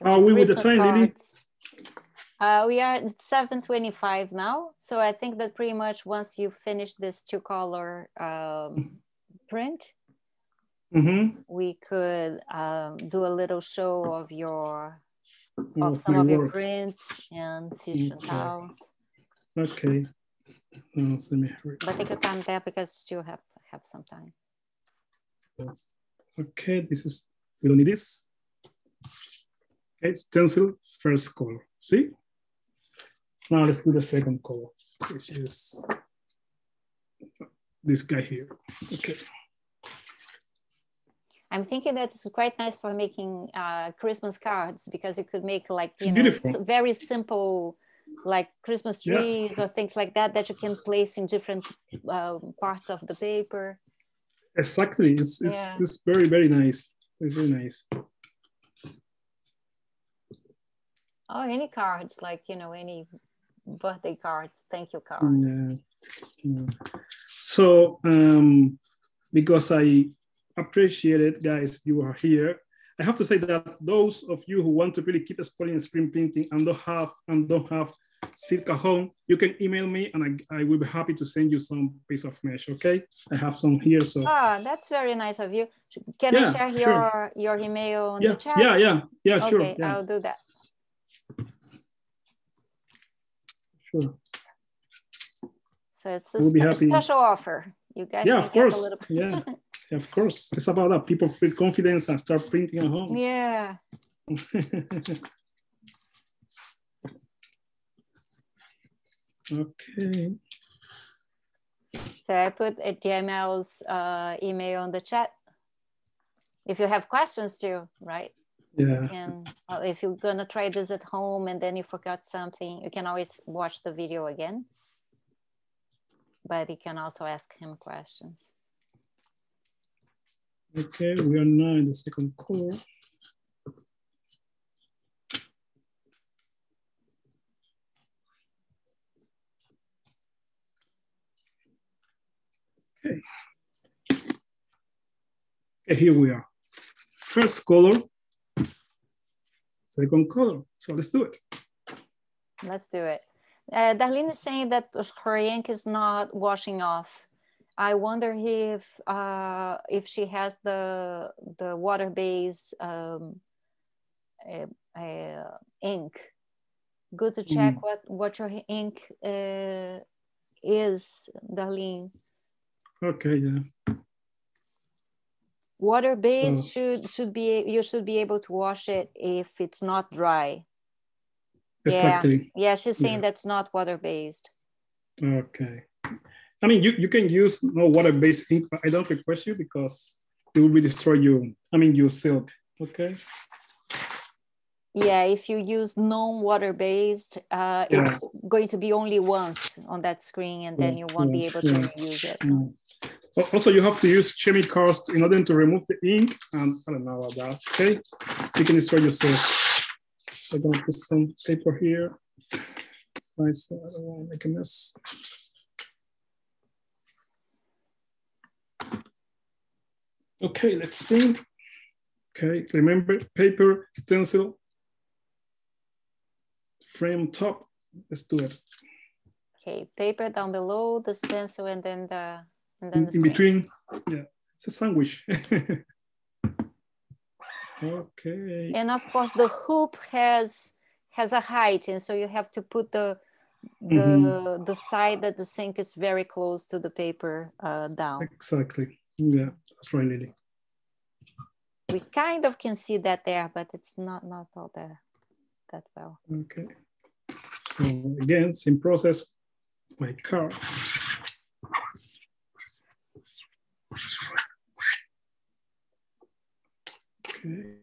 Are we with the time, Lily? Uh, we are at 725 now. So I think that pretty much once you finish this two color um, print, mm-hmm. we could um, do a little show of your, of some of your prints and Tish and towels. Okay. Oh, let me hurry. But take your time there because you have have some time. Okay, this is, we don't need this. Okay, stencil first color. See? Now let's do the second color, which is this guy here. Okay. I'm thinking that it's quite nice for making uh, Christmas cards because you could make like you it's know very simple like Christmas trees yeah. or things like that that you can place in different uh, parts of the paper. Exactly, it's, it's, yeah. it's very very nice. It's very nice. Oh, any cards like you know any birthday cards, thank you cards. Yeah. yeah. So um, because I appreciate it, guys, you are here. I have to say that those of you who want to really keep exploring screen printing and don't have and don't have Silk home, you can email me and I, I will be happy to send you some piece of mesh. Okay, I have some here. So ah, that's very nice of you. Can yeah, I share your sure. your email in yeah, the chat? Yeah, yeah, yeah, okay, sure. Okay, I'll do that. Sure. So it's a spe special offer. You guys yeah, of course. yeah, <laughs> of course. It's about that. People feel confidence and start printing at home. Yeah. <laughs> okay. So I put Yaimel's uh, email on the chat. If you have questions too, right? Yeah. And well, if you're gonna try this at home and then you forgot something, you can always watch the video again. But you can also ask him questions. Okay, we are now in the second core. Okay. okay, here we are. First color second color. So let's do it. Let's do it. Uh, Darlene is saying that her ink is not washing off. I wonder if uh, if she has the the water based um, uh, uh, ink. Good to check mm. what what your ink uh, is, Darlene. Okay, yeah. Water based oh. should should be you should be able to wash it if it's not dry. Exactly. Yeah, yeah she's saying yeah. that's not water based. Okay. I mean, you, you can use no water-based ink, but I don't request you because it will be destroy you. I mean, your silk. Okay. Yeah, if you use non-water-based, uh, yeah. it's going to be only once on that screen, and then you mm, won't yeah. be mm, able to use it. Mm. Also, you have to use chemicals in order to remove the ink. And I don't know about that. Okay, you can destroy yourself. So I'm gonna put some paper here. Nice. Uh, I don't want to make a mess. Okay, let's print. Okay, remember paper, stencil, frame top. Let's do it. Okay, paper down below, the stencil, and then the and then in, the in between. Yeah, it's a sandwich. <laughs> okay. And of course, the hoop has has a height, and so you have to put the the mm -hmm. the side that the sink is very close to the paper uh, down. Exactly. Yeah, that's right, Lily. We kind of can see that there, but it's not not all there that well. Okay. So again, same process. My car. Okay.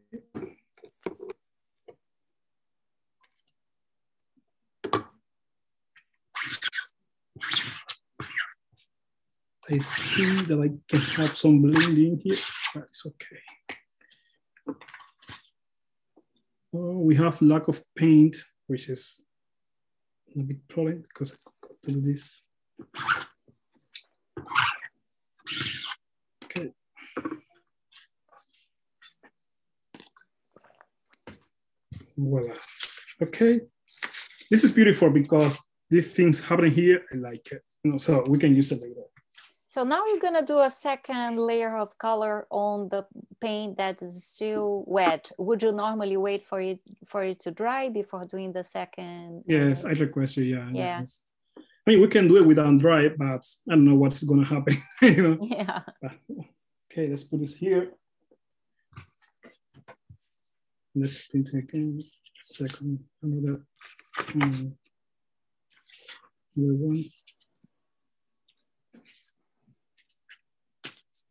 I see that I can have some blending here. That's okay. Oh, we have lack of paint, which is a big problem because I got to do this. Okay. Voila. Okay. This is beautiful because these things happening here, I like it. You know, so we can use it later. So now you're gonna do a second layer of color on the paint that is still wet. Would you normally wait for it for it to dry before doing the second? Yes, I request you. Yeah. Yeah. Yes. I mean, we can do it without dry, but I don't know what's gonna happen. <laughs> you know. Yeah. Okay, let's put this here. Let's print again. Second, another. Um, one.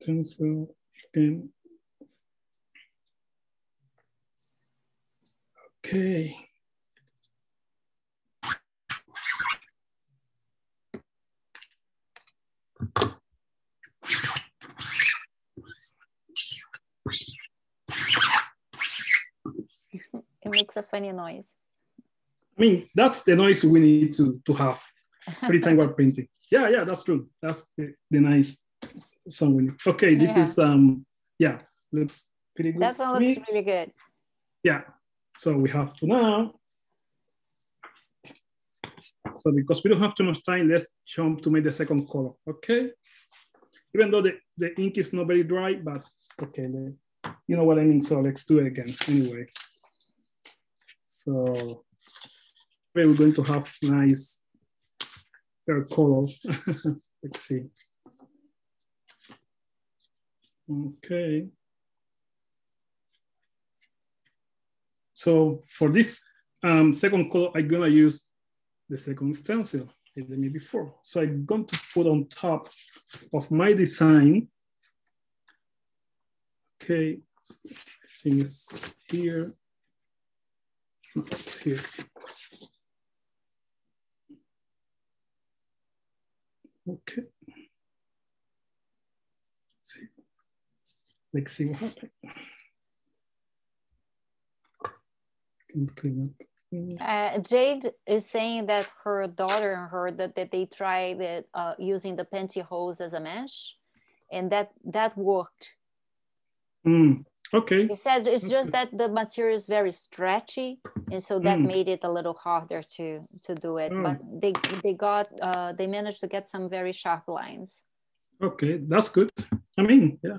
Stencil in. Okay. It makes a funny noise. I mean, that's the noise we need to, to have every time we're printing. Yeah, yeah, that's true. That's the, the nice song. Okay, this yeah. is um yeah, looks pretty good. That one looks really good. Yeah. So we have to now. So because we don't have too much time, let's jump to make the second color. Okay. Even though the, the ink is not very dry, but okay, you know what I mean. So let's do it again anyway. So we're going to have nice third color. <laughs> let's see. Okay. So for this um, second color, I'm gonna use the second stencil as I me before. So I'm going to put on top of my design. Okay, so I think it's here. It's here. Okay. Let's see what happens. Can clean up. Uh, Jade is saying that her daughter heard that, that they tried it, uh, using the pantyhose as a mesh, and that that worked. Mm, Okay. He said it's just that the material is very stretchy, and so that mm. made it a little harder to to do it. Oh. But they they got uh, they managed to get some very sharp lines. Okay, that's good. I mean, yeah.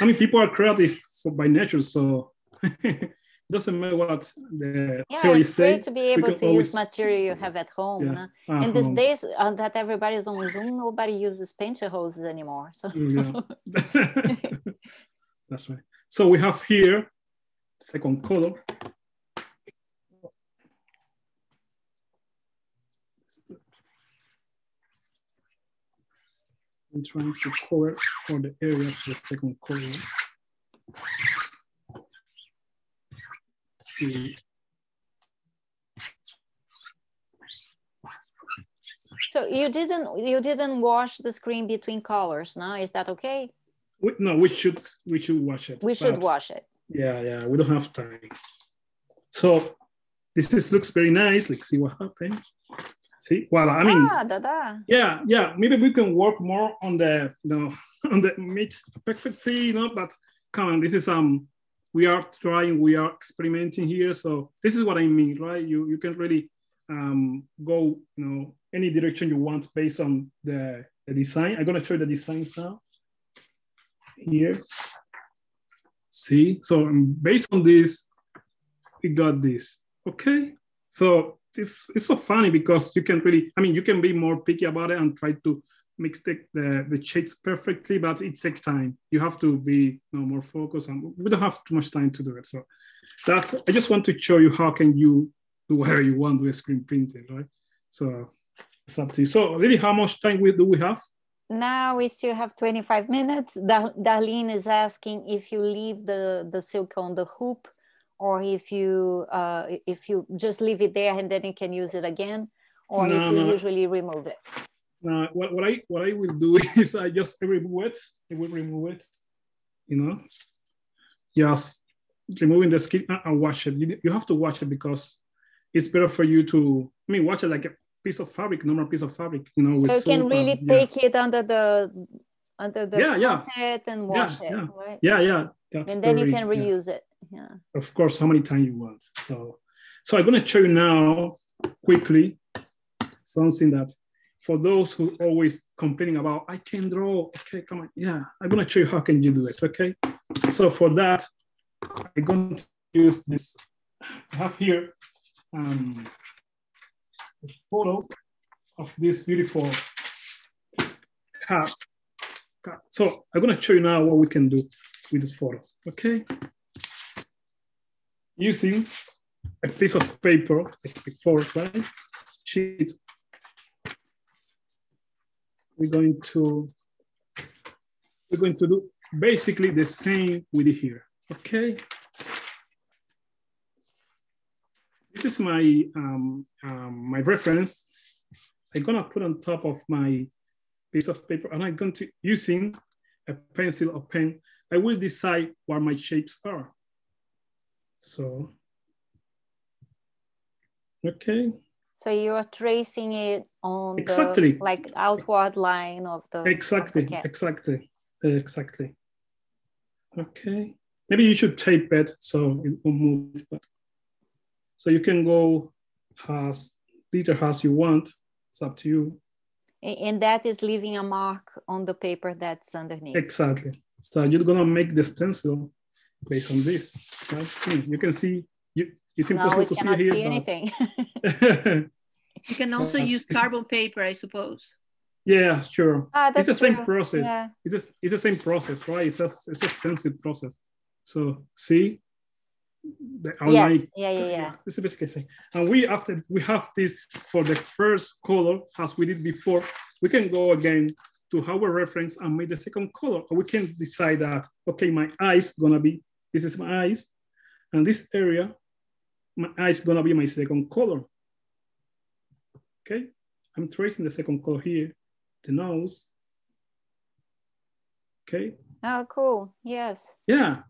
I mean, people are creative for, by nature, so it <laughs> doesn't matter what the yeah, theory it's great to be able to always... use material you have at home. Yeah, uh, and these days uh, that everybody's on Zoom, nobody uses painter hoses anymore. So yeah. <laughs> <laughs> that's right. So we have here second color. I'm trying to cover for the area of the second color. Let's see. So you didn't you didn't wash the screen between colors, no? Is that okay? We, no, we should we should wash it. We should wash it. Yeah, yeah, we don't have time. So this is, looks very nice. Let's see what happens. See, well, I mean, ah, da, da. yeah, yeah. Maybe we can work more on the, you know, <laughs> on the mix perfectly, you know. But come on, this is um, we are trying, we are experimenting here. So this is what I mean, right? You you can really um go, you know, any direction you want based on the, the design. I'm gonna show the designs now here. See, so based on this, we got this. Okay, so it's it's so funny because you can really, I mean, you can be more picky about it and try to mix the, the, the shades perfectly, but it takes time. You have to be you know, more focused and we don't have too much time to do it. So that's, I just want to show you how can you do whatever you want with screen printing, right? So it's up to you. So really how much time we, do we have? Now we still have 25 minutes. Dar Darlene is asking if you leave the, the silk on the hoop or if you uh, if you just leave it there and then you can use it again, or no, if you no. usually remove it. No, what, what I what I will do <laughs> is I just remove it. I will remove it. You know, just removing the skin and wash it. You, you have to wash it because it's better for you to. I mean, wash it like a piece of fabric, normal piece of fabric. You know, so you can really and, take yeah. it under the under the yeah, yeah. and wash yeah, it, yeah. right? Yeah, yeah. That's and then very, you can reuse it yeah of course how many times you want so so i'm going to show you now quickly something that for those who always complaining about i can draw okay come on yeah i'm going to show you how can you do it okay so for that i'm going to use this i have here um, a photo of this beautiful cat. cat. So I'm gonna show you now what we can do with this photo, okay? Using a piece of paper, like before, right? Sheet. We're going to we're going to do basically the same with it here. Okay. This is my um, um, my reference. I'm gonna put on top of my piece of paper, and I'm going to using a pencil or pen. I will decide what my shapes are. So, okay. So you are tracing it on exactly. the like outward line of the exactly, of the exactly, exactly. Okay. Maybe you should tape it so it will move. But so you can go as little as you want. It's up to you. And that is leaving a mark on the paper that's underneath. Exactly. So you're gonna make the stencil based on this. Right? Hmm, you can see, you, it's impossible no, to see here. See anything. <laughs> you can also use carbon paper, I suppose. Yeah, sure. Ah, it's the true. same process. Yeah. It's, a, it's the same process, right? It's a, it's a expensive process. So see, the yes. yeah, yeah, yeah. This is basically same. And we after we have this for the first color as we did before. We can go again to our reference and make the second color. Or we can decide that okay, my eyes gonna be this is my eyes. And this area, my eyes gonna be my second color. Okay, I'm tracing the second color here, the nose. Okay. Oh, cool, yes. Yeah,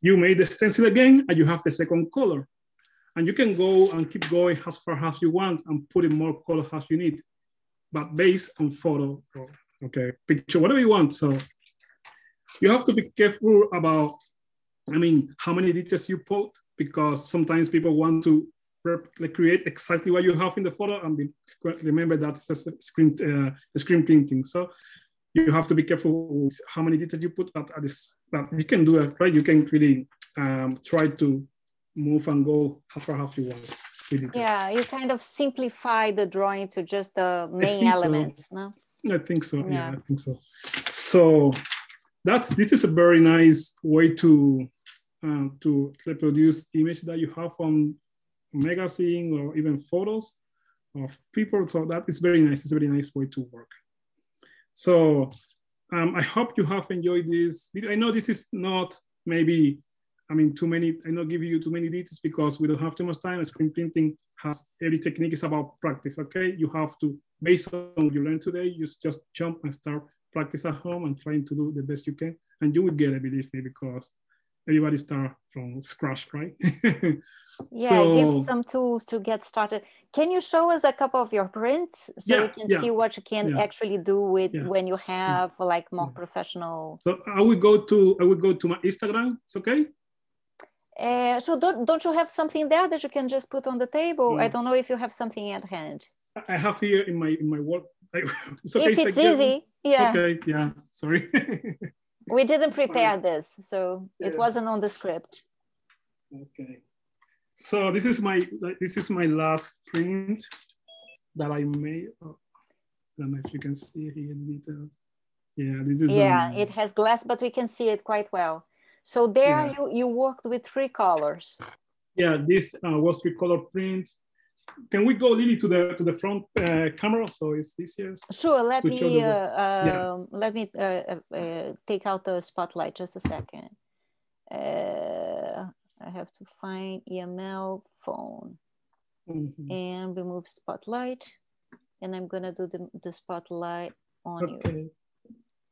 you made the stencil again and you have the second color. And you can go and keep going as far as you want and put in more color as you need, but based on photo, okay, picture, whatever you want. So you have to be careful about I mean, how many details you put, because sometimes people want to create exactly what you have in the photo and be, remember that's a screen, uh, screen printing. So you have to be careful how many details you put, but, this, but you can do it, right? You can really um, try to move and go how far half you want. Yeah, you kind of simplify the drawing to just the main elements, so. no? I think so. Yeah. yeah, I think so. So that's this is a very nice way to uh, to reproduce image that you have on magazine or even photos of people. So that is very nice. It's a very nice way to work. So um, I hope you have enjoyed this video. I know this is not maybe, I mean, too many, I not give you too many details because we don't have too much time. Screen printing has every technique is about practice, okay? You have to, based on what you learned today, you just jump and start practice at home and trying to do the best you can. And you will get it, believe me, because everybody start from scratch, right? <laughs> yeah, so, give some tools to get started. Can you show us a couple of your prints so yeah, we can yeah, see what you can yeah. actually do with when you have like more professional? So I will go to I will go to my Instagram. It's okay. Uh, so don't, don't you have something there that you can just put on the table? Mm. I don't know if you have something at hand. I have here in my in my work. It's okay if it's easy, yeah. Okay, yeah. Sorry. <laughs> we didn't prepare this, so yeah. it wasn't on the script. Okay. So this is my this is my last print that I made. Oh, I don't know if you can see here in details. Yeah, this is. Yeah, um, it has glass, but we can see it quite well. So there yeah. you, you worked with three colors. Yeah, this uh, was three color print can we go Lily to the to the front uh, camera so it's easier? Sure. Let me uh, yeah. Um, let me uh, uh, uh, take out the spotlight just a second. I have to find EML phone mm -hmm. and remove spotlight, and I'm gonna do the the spotlight on okay. you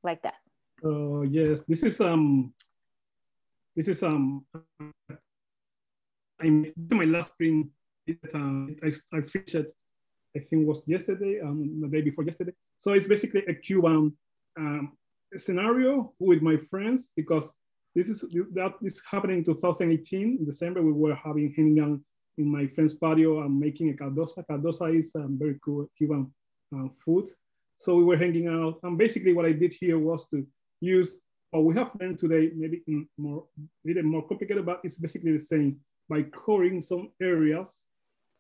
like that. Uh, yes, this is um, this is um, I'm my last screen it, um, I, I it, I think was yesterday, um, the day before yesterday. So it's basically a Cuban um, scenario with my friends because this is that is happening in 2018 in December. We were having hanging out in my friend's patio and making a caldosa. Caldosa is um, very cool Cuban uh, food. So we were hanging out, and basically what I did here was to use what we have learned today, maybe more, a little more complicated, but it's basically the same by coloring some areas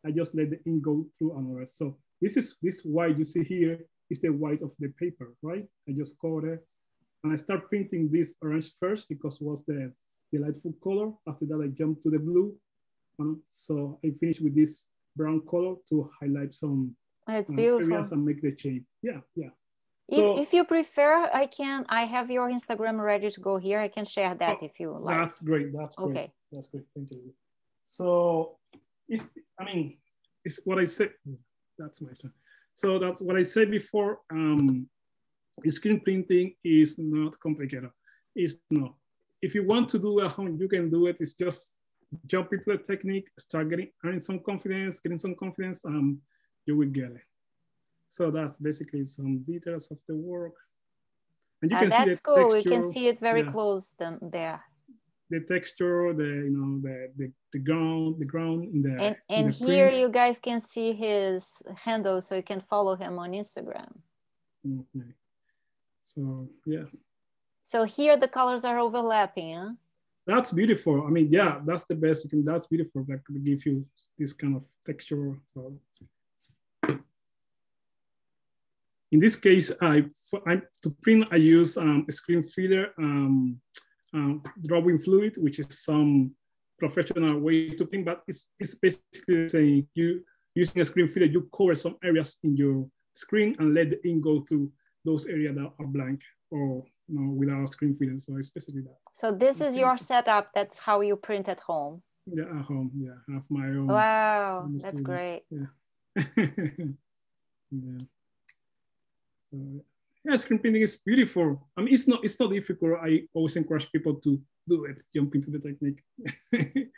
I just let the ink go through another. So this is this white you see here is the white of the paper, right? I just covered it. And I start printing this orange first because it was the delightful color. After that, I jump to the blue. Um, so I finish with this brown color to highlight some it's uh, beautiful. areas and make the change. Yeah, yeah. If, so, if you prefer, I can, I have your Instagram ready to go here. I can share that oh, if you like. That's great. That's great. Okay. That's great. Thank you. So it's, I mean, it's what I said. That's my son. So that's what I said before. Um, screen printing is not complicated. It's not. If you want to do at home, you can do it. It's just jump into the technique, start getting earning some confidence, getting some confidence, um, you will get it. So that's basically some details of the work. And you uh, can that's see the cool. Texture. We can see it very yeah. close then there the texture, the you know the the, the ground, the ground in the and, and the here print. you guys can see his handle, so you can follow him on Instagram. Okay. So yeah. So here the colors are overlapping, huh? That's beautiful. I mean, yeah, that's the best you can. That's beautiful. That could give you this kind of texture. So in this case, I, I to print I use um, a screen filler. Um, um, drawing fluid, which is some professional way to print, but it's, it's basically saying you using a screen filler, you cover some areas in your screen and let the ink go through those areas that are blank or you know, without screen filler. So it's basically that. So this is your setup. That's how you print at home. Yeah, at home. Yeah, I have my own. Wow, that's great. Yeah. <laughs> yeah. Yeah, screen printing is beautiful. I mean, it's not it's not difficult. I always encourage people to do it, jump into the technique. <laughs>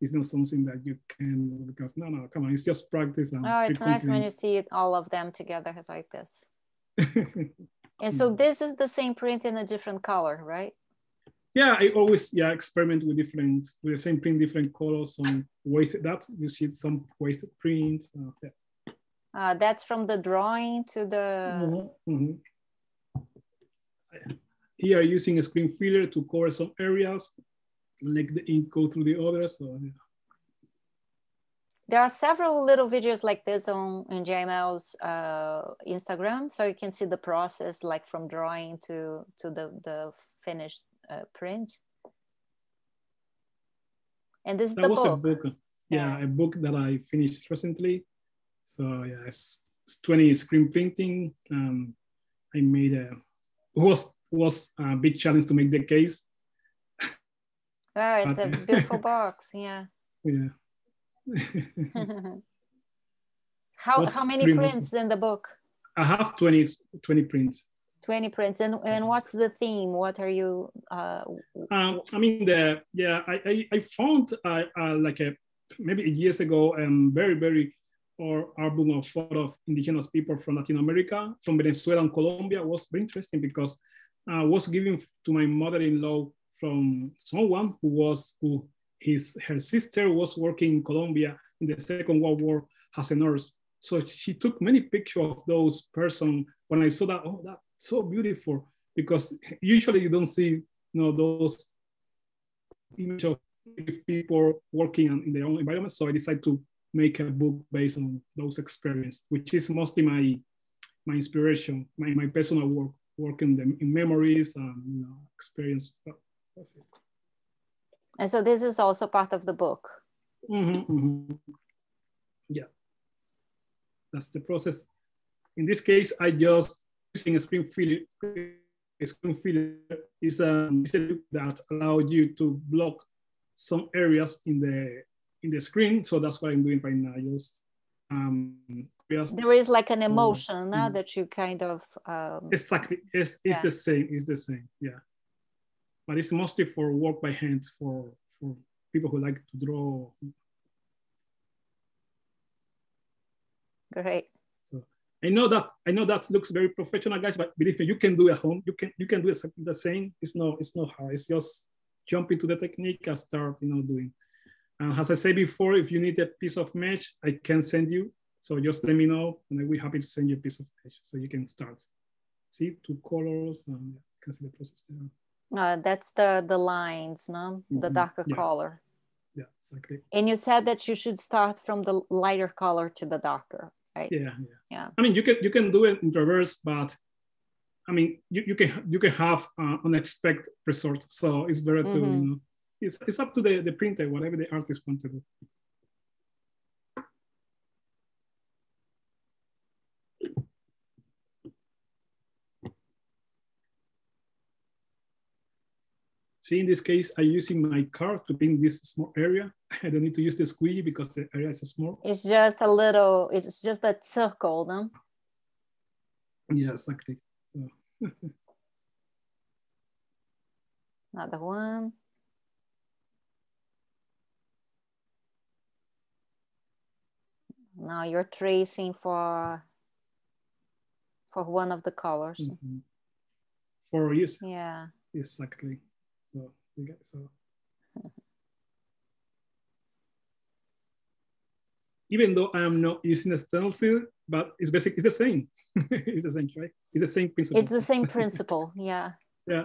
it's not something that you can because no, no, come on, it's just practice. And oh, it's nice when you see it, all of them together like this. <laughs> and so this is the same print in a different color, right? yeah, I always yeah experiment with different with the same print, different colors, some wasted. That you see some wasted prints. Uh, yeah. Uh, that's from the drawing to the. Mm -hmm. Mm -hmm. Here, using a screen filler to cover some areas, let the ink go through the others. So, yeah. There are several little videos like this on, on Yaimel's uh, Instagram, so you can see the process, like from drawing to to the the finished uh, print. And this is the was book. a book. Yeah, yeah, a book that I finished recently. So yeah, it's, it's 20 screen printing. Um, I made a it was was a big challenge to make the case. <laughs> Oh, it's a <laughs> beautiful box. Yeah. Yeah. <laughs> how how many prints in the book? I have 20, 20 prints. 20 prints and and what's the theme what are you uh um, i mean the yeah i i, I found uh, uh, like a maybe years ago um very very or album of photo of indigenous people from latin america from venezuela and colombia was very interesting because i uh, was given to my mother-in-law from someone who was who his her sister was working in colombia in the second world war as a nurse so she took many pictures of those person when i saw that oh that so beautiful because usually you don't see you know those image of people working in their own environment. So I decided to make a book based on those experiences, which is mostly my my inspiration, my, my personal work, working them in memories and you know, experience stuff. That's it. And so this is also part of the book. Mm-hmm, mm-hmm. Yeah, that's the process. In this case, I just using a screen filler, a screen filler is a, is a that allows you to block some areas in the in the screen. So that's what I'm doing right now. Just um, just, there is like an emotion uh, that you kind of um, exactly. It's, it's yeah. the same. It's the same. Yeah, but it's mostly for work by hands for for people who like to draw. Great. so I know that I know that looks very professional, guys, but believe me, you can do it at home. You can you can do exactly the same. It's no it's not hard. It's just jump into the technique and start you know doing. And as I said before, if you need a piece of mesh, I can send you. So just let me know, and I'll be happy to send you a piece of mesh so you can start. See two colors, and you can see the process there. Uh, that's the the lines, no, the darker yeah. color. Yeah, exactly. And you said that you should start from the lighter color to the darker right? Yeah, yeah. Yeah. I mean, you can you can do it in reverse, but I mean, you, you can you can have uh, unexpected results. So it's better to mm -hmm. you mm-hmm. know, it's it's up to the the printer, whatever the artist wants to do. See, in this case, I'm using my card to paint this small area. <laughs> I don't need to use the squeegee because the area is small. It's just a little, it's just a circle, no? Yeah, exactly. So. <laughs> Another one. Now you're tracing for for one of the colors. Mm -hmm. For use. Yeah. Exactly. So we get so. <laughs> Even though I am not using a stencil, but it's basic, it's the same. <laughs> it's the same, right? It's the same principle. It's the same <laughs> principle, yeah. yeah.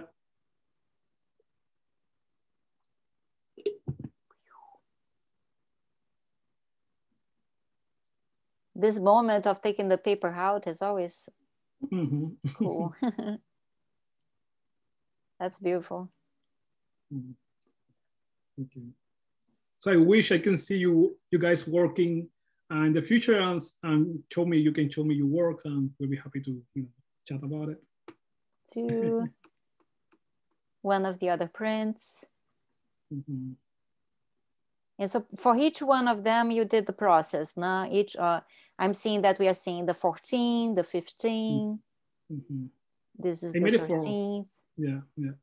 This moment of taking the paper out is always mm -hmm. cool. <laughs> That's beautiful. Mm-hmm. Okay. So I wish I can see you you guys working uh, in the future and, and show me you can show me your works and we'll be happy to you know, chat about it. To <laughs> one of the other prints. Mm -hmm. And so for each one of them, you did the process. Now each, uh, I'm seeing that we are seeing the 14, the 15. Mm -hmm. This is I the 13th. Yeah, yeah.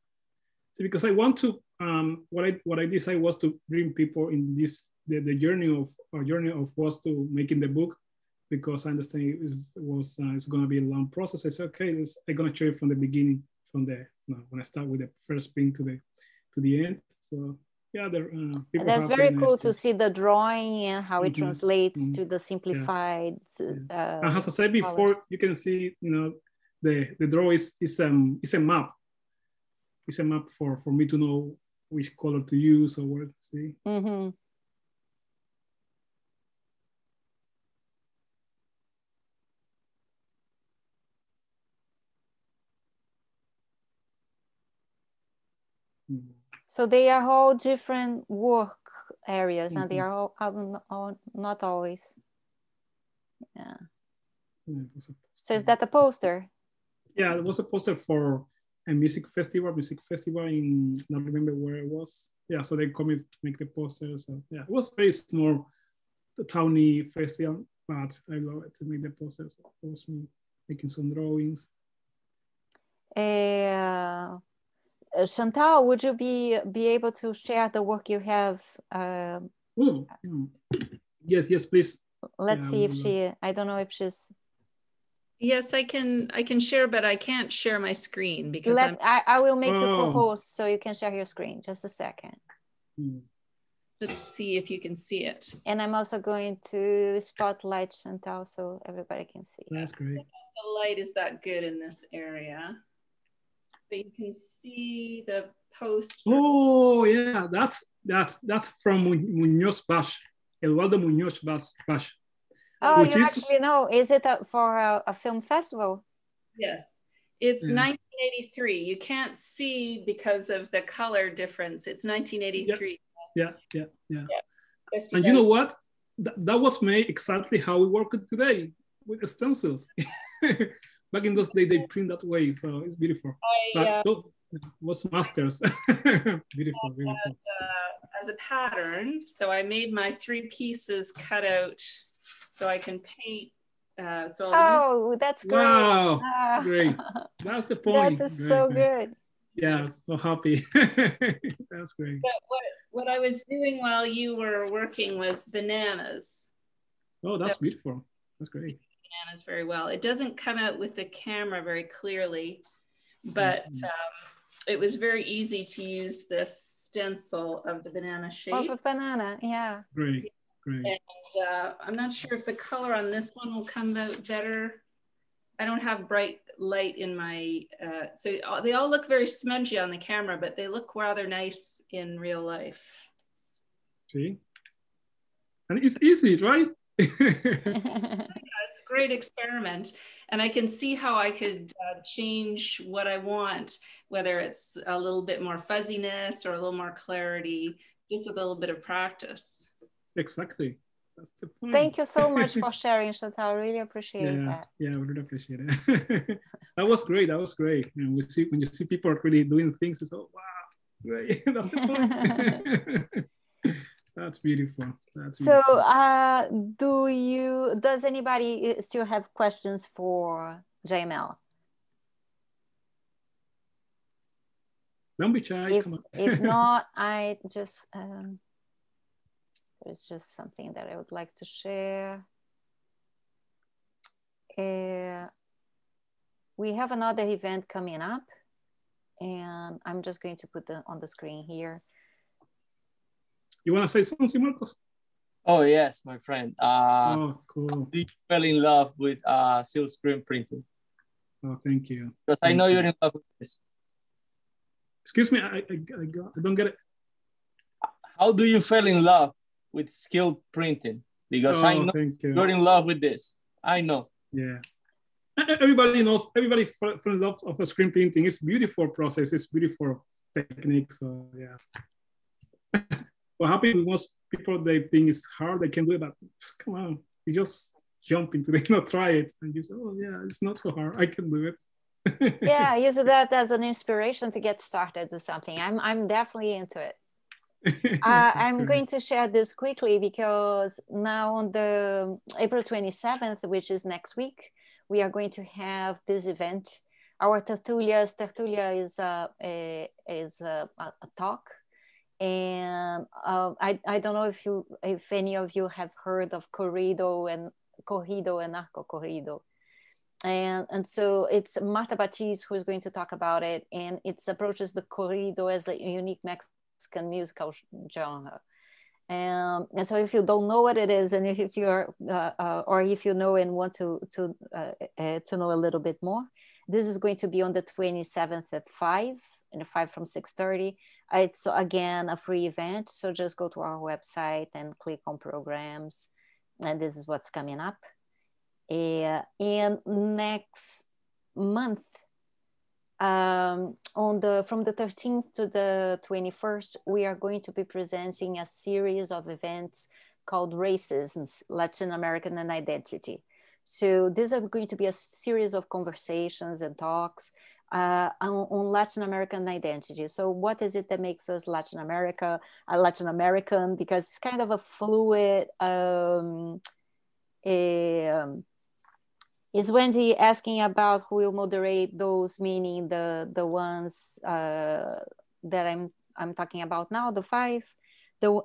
So because I want to, um, what I what I decided was to bring people in this the, the journey of our journey of was to making the book, because I understand it was, was uh, it's going to be a long process. I said, okay, let's, I'm going to show you from the beginning, from the you know, when I start with the first print to the to the end. So yeah, there. Uh, That's very cool to see the drawing and how it mm -hmm. translates mm -hmm. to the simplified. Yeah. Uh, as I said before, colors. you can see, you know, the the draw is is um is a map. It's a map for for me to know which color to use or what. See. Mm -hmm. So they are all different work areas, mm-hmm. and they mm-hmm. are all, all, not always. Yeah. So is that a poster? Yeah, it was a poster for a music festival, music festival in don't remember where it was. Yeah, so they come in to make the poster. So yeah, it was very small, the towny festival, but I love it to make the posters. It was me making some drawings. Uh, Chantal, would you be be able to share the work you have? Uh, mm, mm. Yes, yes, please. Let's yeah, see if she. I don't know if she's. Yes, I can. I can share, but I can't share my screen because Let, I, I will make oh. you co-host so you can share your screen. Just a second. Mm. Let's see if you can see it. And I'm also going to spotlight Chantal so everybody can see. That's great. The light is that good in this area but you can see the post. Oh yeah, that's that's that's from Munoz Bachs, Eduardo Munoz Bachs. Oh, you is... actually know? Is it a, for a, a, film festival? Yes, it's mm. yeah. 1983. You can't see because of the color difference. It's 1983. Yeah, yeah, yeah. yeah. And you know what? Th that was made exactly how we work today with stencils. <laughs> back in those days they print that way, so it's beautiful. I, uh, was masters. <laughs> beautiful, beautiful. uh, as a pattern, so I made my three pieces cut out so I can paint. Uh, so oh, that's great! Wow, uh, great. <laughs> That's the point. That is great, so good. Yeah, so happy. <laughs> that's great. But what what I was doing while you were working was bananas. Oh, that's so, beautiful. That's great bananas very well. It doesn't come out with the camera very clearly, but mm-hmm. um, it was very easy to use this stencil of the banana shape. Of a banana, yeah. Great, great. And uh, I'm not sure if the color on this one will come out better. I don't have bright light in my, uh, so they all look very smudgy on the camera, but they look rather nice in real life. See? And it's easy, right? <laughs> <laughs> it's a great experiment. And I can see how I could uh, change what I want, whether it's a little bit more fuzziness or a little more clarity, just with a little bit of practice. Exactly. That's the point. Thank you so much for <laughs> sharing, Chantal. I really appreciate yeah, that. Yeah, we really appreciate it. <laughs> that was great. That was great. And we see when you see people really doing things, it's oh wow, great. <laughs> That's the point. That's beautiful. That's so, uh, do you? Does anybody still have questions for Yaimel? Don't be shy. If, if <laughs> not, I just um, there's just something that I would like to share. Uh, we have another event coming up, and I'm just going to put the on the screen here. You want to say something, Marcos? Oh yes, my friend. Uh, oh, cool. You fell in love with uh, silk screen printing. Oh, thank you. Because thank I know you. are in love with this. Excuse me, I, I, I, I don't get it. How do you fall in love with skill printing? Because oh, I know you. you're in love with this. I know. Yeah. Everybody knows. Everybody fall in love of a screen printing. It's beautiful process. It's beautiful technique. So yeah. <laughs> What happens with most people, they think it's hard, they can do it, but come on, you just jump into it, <laughs> you know, try it, and you say, oh yeah, it's not so hard, I can do it. <laughs> yeah, use that as an inspiration to get started with something. I'm, I'm definitely into it. <laughs> uh, I'm going to share this quickly because now on the April 27th, which is next week, we are going to have this event. Our tertulias, tertulia is a, a is a, a talk and uh, I, I don't know if you if any of you have heard of corrido and corrido and narco corrido and and so it's Marta Batiz who is going to talk about it, and it approaches the corrido as a unique Mexican musical genre. Um, and so if you don't know what it is, and if you're, uh, uh, or if you know and want to to uh, uh to know a little bit more, this is going to be on the 27th at five and five from 6:30. It's again a free event, so just go to our website and click on programs, and this is what's coming up. Uh, and next month, um, on the from the 13th to the 21st, we are going to be presenting a series of events called Racisms, Latin American and Identity. So these are going to be a series of conversations and talks uh, on, on, Latin American identity. So, what is it that makes us Latin America, a Latin American? Because it's kind of a fluid. Um, a, um, is Wendy asking about who will moderate those, meaning the the ones uh, that I'm I'm talking about now, the five, the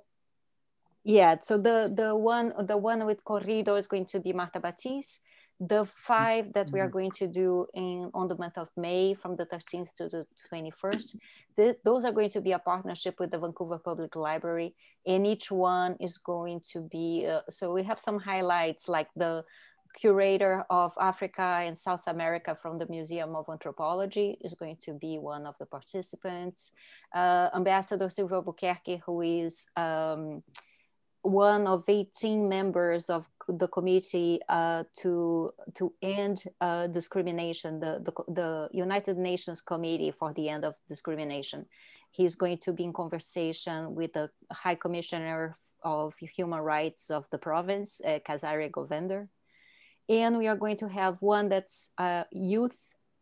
yeah. So the the one the one with corrido is going to be Marta Batiz. The five that we are mm-hmm. going to do in on the month of May, from the 13th to the 21st, the, those are going to be a partnership with the Vancouver Public Library, and each one is going to be. Uh, so we have some highlights like the curator of Africa and South America from the Museum of Anthropology is going to be one of the participants. Uh, Ambassador Silvio Albuquerque, who is um, one of 18 members of the committee uh, to, to end uh, discrimination, the, the, the United Nations Committee for the End of Discrimination. He's going to be in conversation with the High Commissioner of Human Rights of the province, uh, Govender and we are going to have one that's uh, youth,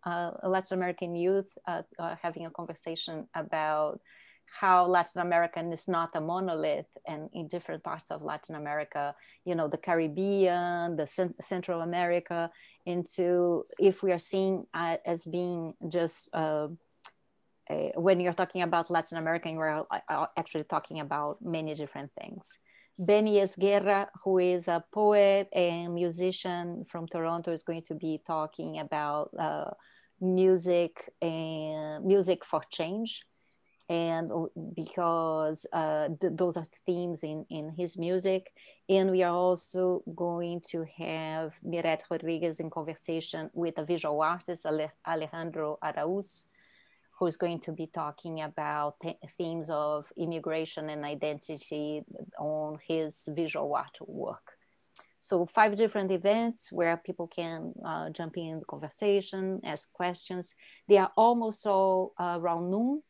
uh, Latin American youth, uh, uh, having a conversation about how Latin American is not a monolith, and in different parts of Latin America, you know, the Caribbean, the Central America, into if we are seen uh, as being just uh, when you're talking about Latin America, you're actually talking about many different things. Benny Esguerra, who is a poet and musician from Toronto, is going to be talking about uh, music and music for change. And because uh, th those are themes in, in his music. And we are also going to have Miret Rodriguez in conversation with a visual artist, Alejandro Arauz, who's going to be talking about themes of immigration and identity on his visual art work. So five different events where people can uh, jump in the conversation, ask questions. They are almost all uh, around noon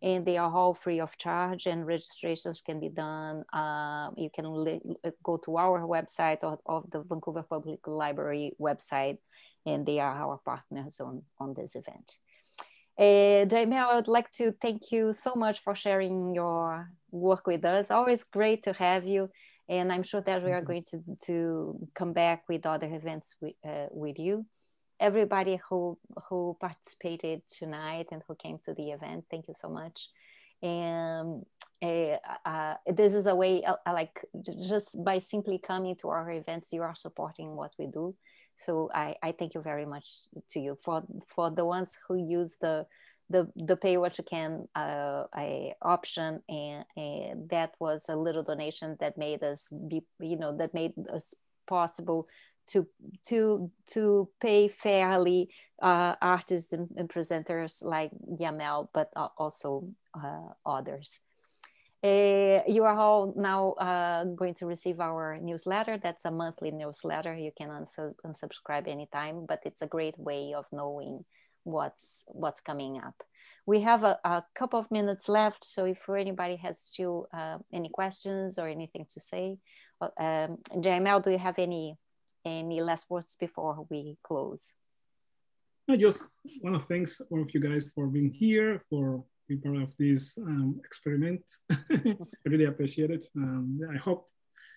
and they are all free of charge and registrations can be done. Uh, you can go to our website or of the Vancouver Public Library website and they are our partners on, on this event. Uh, Yaimel, I would like to thank you so much for sharing your work with us. Always great to have you. And I'm sure that we are going to, to come back with other events with, uh, with you. Everybody who, who participated tonight and who came to the event, thank you so much. And uh, uh, this is a way, uh, like, just by simply coming to our events, you are supporting what we do so I, I thank you very much to you for for the ones who use the the the pay what you can uh, option and, and that was a little donation that made us be you know that made us possible to to to pay fairly uh, artists and, and, presenters like Yaimel, but also uh, others. Uh, you are all now uh, going to receive our newsletter. That's a monthly newsletter. You can unsub unsubscribe anytime, but it's a great way of knowing what's what's coming up. We have a, a couple of minutes left, so if anybody has still uh, any questions or anything to say, um, Yaimel, do you have any any last words before we close? I just want to thank all of you guys for being here, for being part of this um, experiment. <laughs> I really appreciate it. Um, I hope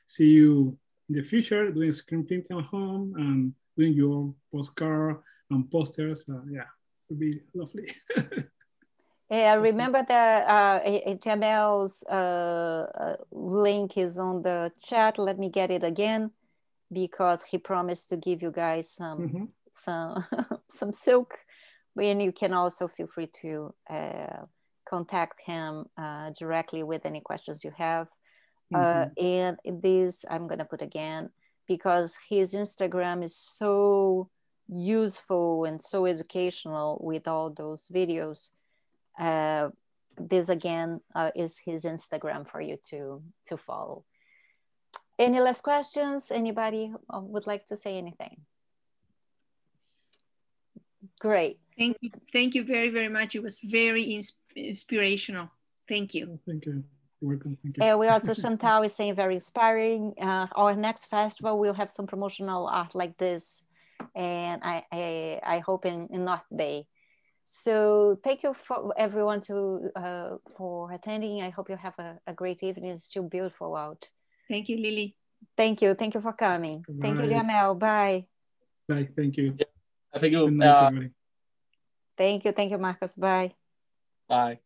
see you in the future doing screen printing at home and doing your postcard and posters. Uh, yeah, it would be lovely. <laughs> Yeah, remember that uh, Yaimel's uh, uh, link is on the chat. Let me get it again because he promised to give you guys some mm -hmm. some <laughs> some silk and you can also feel free to uh, contact him uh, directly with any questions you have uh, mm-hmm. and this i'm going to put again because his instagram is so useful and so educational with all those videos uh, this again uh, is his instagram for you to to follow any last questions anybody would like to say anything great thank you thank you very very much it was very ins inspirational thank you thank you welcome. Thank you. Uh, we also, Chantal is saying very inspiring. Uh, our next festival, we'll have some promotional art like this. And I, I, I hope in, in North Bay. So thank you for everyone to uh, for attending. I hope you have a, a great evening. It's still beautiful out. Thank you, Lily. Thank you. Thank you for coming. Bye. Thank you, Yaimel. Bye. Bye. Thank you. Yeah. Thank you. Night, Uh, thank you. Thank you, Marcos. Bye. Bye.